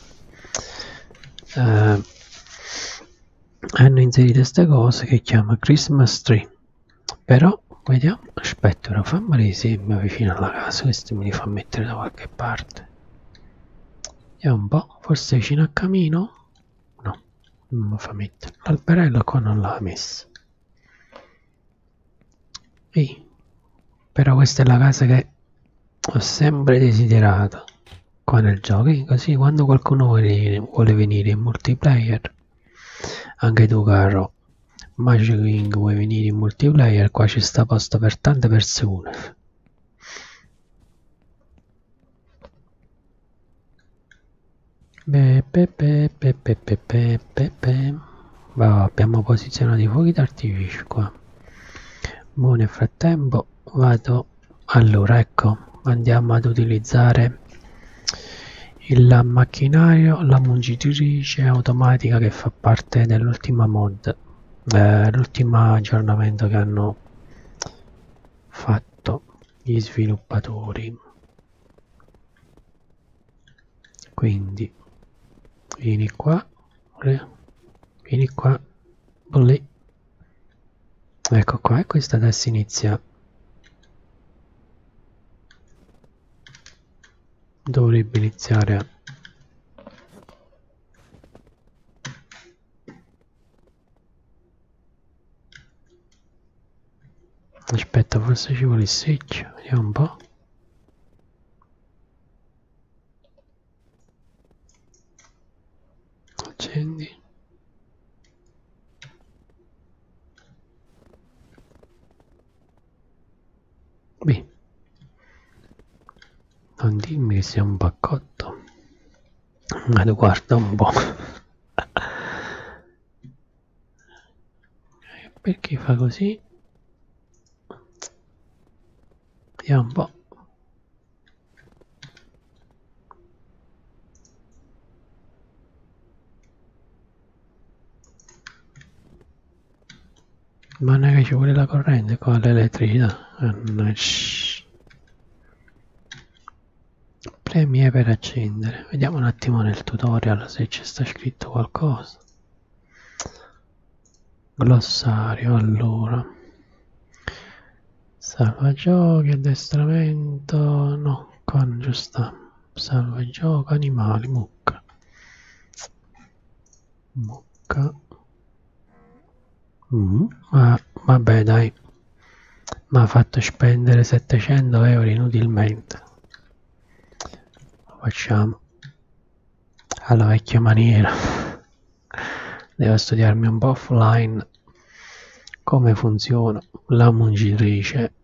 eh, hanno inserito queste cose che chiama Christmas Tree. Però vediamo aspetta ora fammeli insieme vicino alla casa questi me li fa mettere da qualche parte. Vediamo un po' forse vicino al camino? No non mi fa mettere. L'alberello qua non l'ha messo. Ehi, però questa è la casa che ho sempre desiderato. Qua nel gioco, così quando qualcuno vuole venire in multiplayer, anche tu caro. Magic King vuoi venire in multiplayer, qua ci sta posto per tante persone. Pepe, pepe, pepe, pepe, abbiamo posizionato i fuochi d'artificio qua. Boh, nel frattempo vado. Allora ecco andiamo ad utilizzare il macchinario la mungitrice automatica che fa parte dell'ultima mod eh, l'ultimo aggiornamento che hanno fatto gli sviluppatori. Quindi vieni qua vieni qua lì. Ecco qua e questa adesso inizia dovrebbe iniziare a aspetta forse ci vuole il secchio vediamo un po' accendi. Beh, non dimmi che sia un baccotto. Ma guarda un po'. Perché fa così? Vediamo un po'. Ma non è che ci vuole la corrente qua, l'elettricità. Premi per accendere. Vediamo un attimo nel tutorial se ci sta scritto qualcosa. Glossario, allora. Salva giochi, addestramento. No, qua non ci sta. Salva gioco, animali, mucca. Mucca. Mm, ma vabbè dai, mi ha fatto spendere 700 euro inutilmente. Facciamo? Alla vecchia maniera. devo studiarmi un po' offline. Come funziona la mungitrice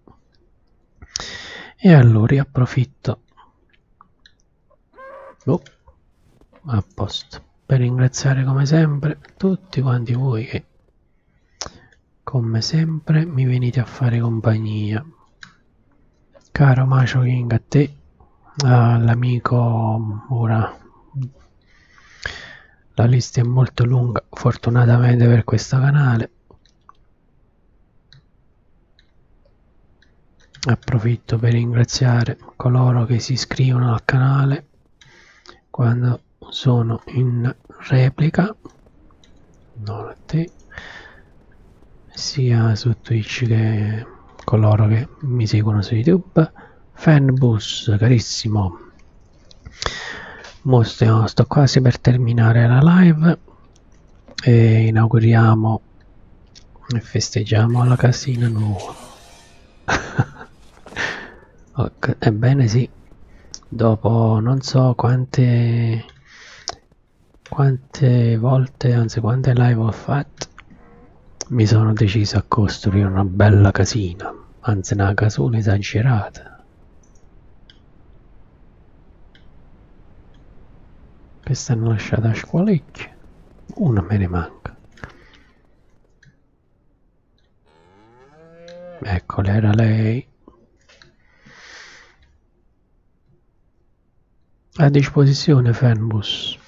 e allora approfitto. Oh, a posto. Per ringraziare come sempre tutti quanti voi che come sempre mi venite a fare compagnia. Caro Macio King a te all'amico ora la lista è molto lunga fortunatamente per questo canale. Approfitto per ringraziare coloro che si iscrivono al canale quando sono in replica. Non a te. Sia su Twitch che coloro che mi seguono su YouTube Fanbus carissimo. Mo sto, sto quasi per terminare la live e inauguriamo e festeggiamo la casina nuova. Okay, ebbene sì dopo non so quante quante volte anzi quante live ho fatto mi sono deciso a costruire una bella casina. Anzi una casona esagerata questa hanno lasciata a squalecchio una me ne manca. Eccola era lei. A disposizione Fernbus.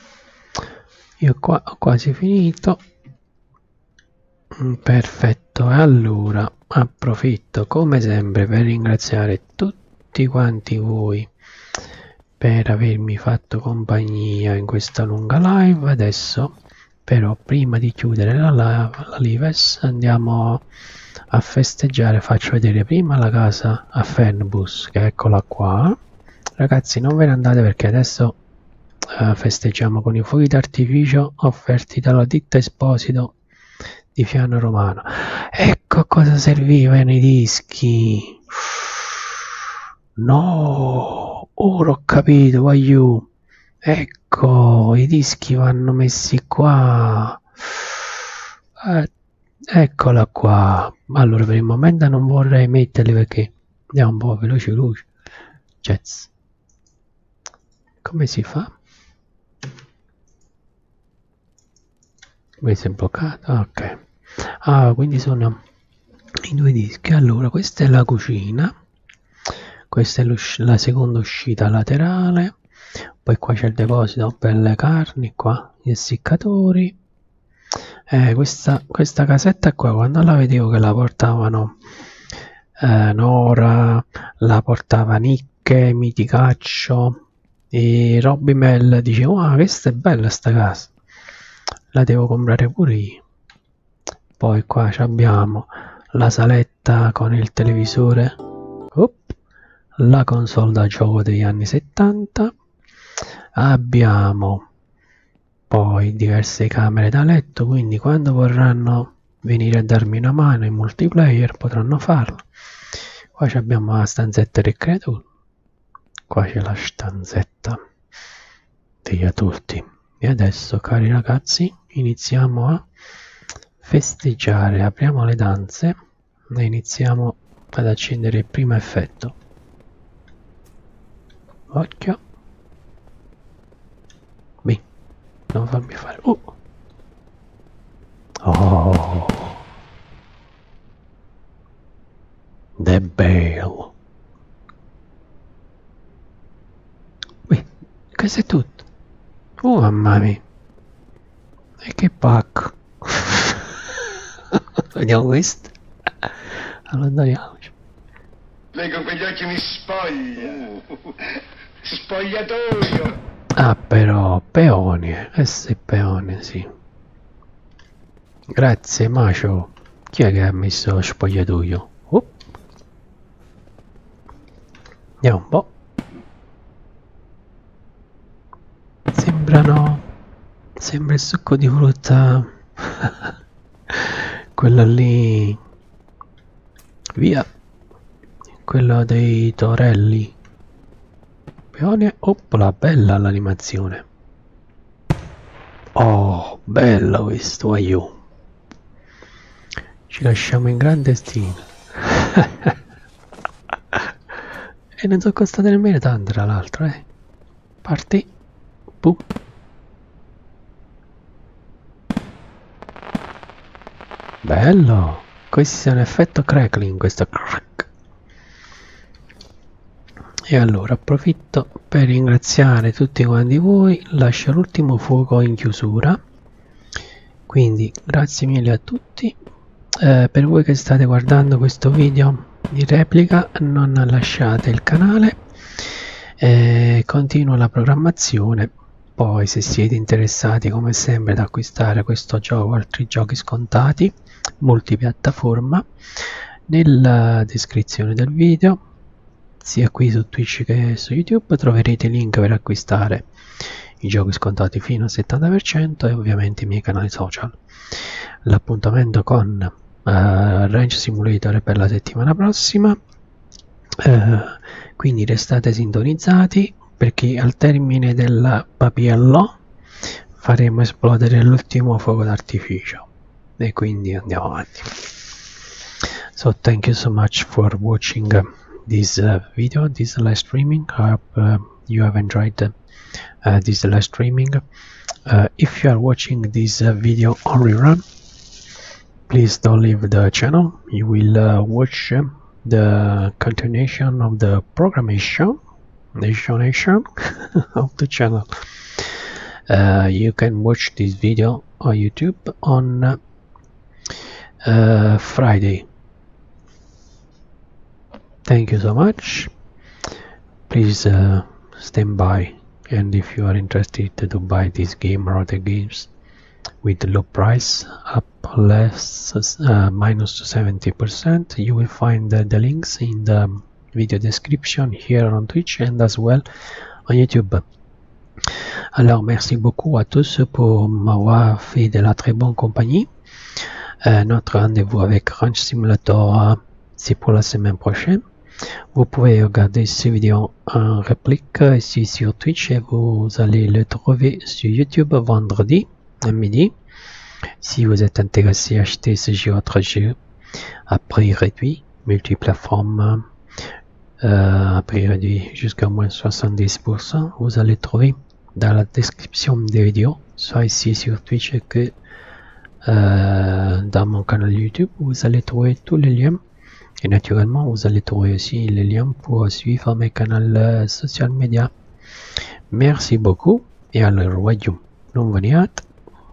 Io qua ho quasi finito. Perfetto allora approfitto come sempre per ringraziare tutti quanti voi per avermi fatto compagnia in questa lunga live. Adesso però prima di chiudere la, la, la lives andiamo a festeggiare. Faccio vedere prima la casa a Fernbus che eccola qua. Ragazzi non ve ne andate perché adesso uh, festeggiamo con i fuochi d'artificio offerti dalla ditta Esposito di Fiano Romano. Ecco a cosa servivano i dischi. No ora ho capito voglio ecco i dischi vanno messi qua eh, eccola qua allora per il momento non vorrei metterli perché andiamo un po' veloce veloce jazz come si fa? Questo è bloccato? Ok. Ah, quindi sono i due dischi. Allora, questa è la cucina. Questa è la seconda uscita laterale. Poi qua c'è il deposito per le carni, qua gli essiccatori. Eh, questa, questa casetta qua, quando la vedevo che la portavano eh, Nora, la portava Nicche, Miticaccio, e Robby Mel dice wow questa è bella sta casa la devo comprare pure io poi qua abbiamo la saletta con il televisore. La console da gioco degli anni 70 abbiamo poi diverse camere da letto quindi quando vorranno venire a darmi una mano in multiplayer potranno farlo. Qua abbiamo la stanzetta del creatore. Qua c'è la stanzetta degli adulti. E adesso cari ragazzi iniziamo a festeggiare. Apriamo le danze e iniziamo ad accendere il primo effetto occhio Beh, non farmi fare oh oh. The bell. Questo è tutto oh mamma mia e che pacco vediamo questo allontaniamoci lei con quegli occhi mi spoglia spogliatoio. Ah però peone questo è peone sì. Grazie Macio. Chi è che ha messo spogliatoio? Oh. andiamo un po' sembrano sembra il succo di frutta. Quello lì. Via. Quello dei torelli peonia oppola bella l'animazione Oh, bello questo, aiù. Ci lasciamo in grande stima. e non sono costate nemmeno tanto tra l'altro, eh. Parti. Boom. Bello. Questo è un effetto crackling, questo crack. E allora approfitto per ringraziare tutti quanti voi, lascio l'ultimo fuoco in chiusura. Quindi grazie mille a tutti. Eh, per voi che state guardando questo video di replica non lasciate il canale eh, continua la programmazione poi se siete interessati come sempre ad acquistare questo gioco o altri giochi scontati multipiattaforma nella descrizione del video sia qui su Twitch che su YouTube troverete i link per acquistare i giochi scontati fino al 70% e ovviamente i miei canali social. L'appuntamento con uh, Range Simulator per la settimana prossima. Uh, quindi restate sintonizzati perché al termine del papillo faremo esplodere l'ultimo fuoco d'artificio. E quindi andiamo avanti. So thank you so much for watching this uh, video this live streaming i hope uh, you have enjoyed uh, this live streaming. Uh, if you are watching this uh, video on rerun please don't leave the channel. You will uh, watch uh, the continuation of the programmation nation of the channel. Uh, you can watch this video on youtube on uh, friday thank you so much. Please uh, stand by. And if you are interested to buy this game or other games with low price up less uh, minus 70% you will find the, the links in the video description here on Twitch and as well on YouTube. Alors merci beaucoup à tous pour m'avoir fait de la très bonne compagnie. Euh, notre rendez-vous avec Ranch Simulator c'est pour la semaine prochaine vous pouvez regarder ces vidéos en réplique ici sur Twitch et vous allez le trouver sur YouTube vendredi à midi. Si vous êtes intéressé à acheter ce jeu autre jeu à prix réduit, multiplateforme, euh, à prix réduit jusqu'à moins 70%, vous allez trouver dans la description des vidéos, soit ici sur Twitch que euh, dans mon canal YouTube, vous allez trouver tous les liens et naturellement, vous allez trouver aussi les liens pour suivre mes canaux social media. Merci beaucoup et à le royaume.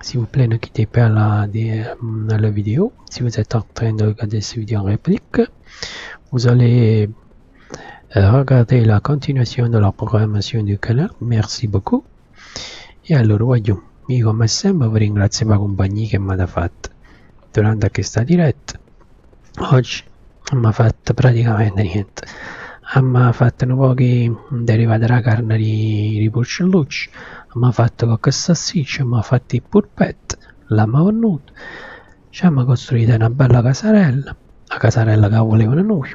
S'il vous plaît, ne quittez pas la, la vidéo. Si vous êtes en train de regarder cette vidéo en réplique, vous allez regarder la continuation de la programmazione du canale. Merci beaucoup. E allora voglio, io come sempre vi ringrazio per la compagnia che mi non ha fatto praticamente niente. Mi ha fatto un po' che derivati dalla carne di, di porcellucci ha fatto qualche salsiccia ha fatto il purpetto l'ha venuto ci abbiamo costruito una bella casarella la casarella che volevano noi.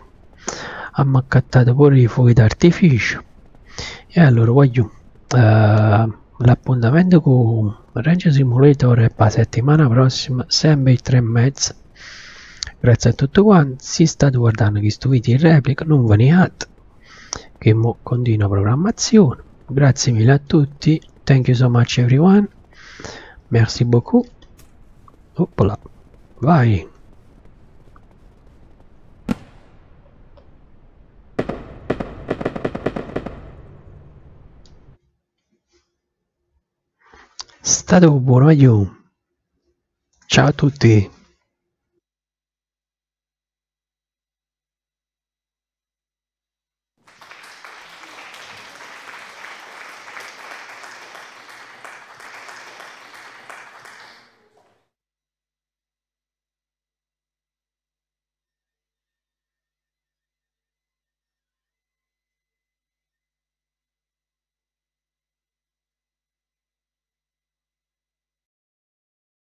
Abbiamo accattato pure i fuochi d'artificio. E allora voglio uh, l'appuntamento con Range Simulator è per la settimana prossima sempre il 3 e mezza grazie a tutti quanti si state guardando questo video in replica non ve neate che mo continua programmazione. Grazie mille a tutti. Thank you so much everyone. Merci beaucoup. Oppola. vai. State buono ciao a tutti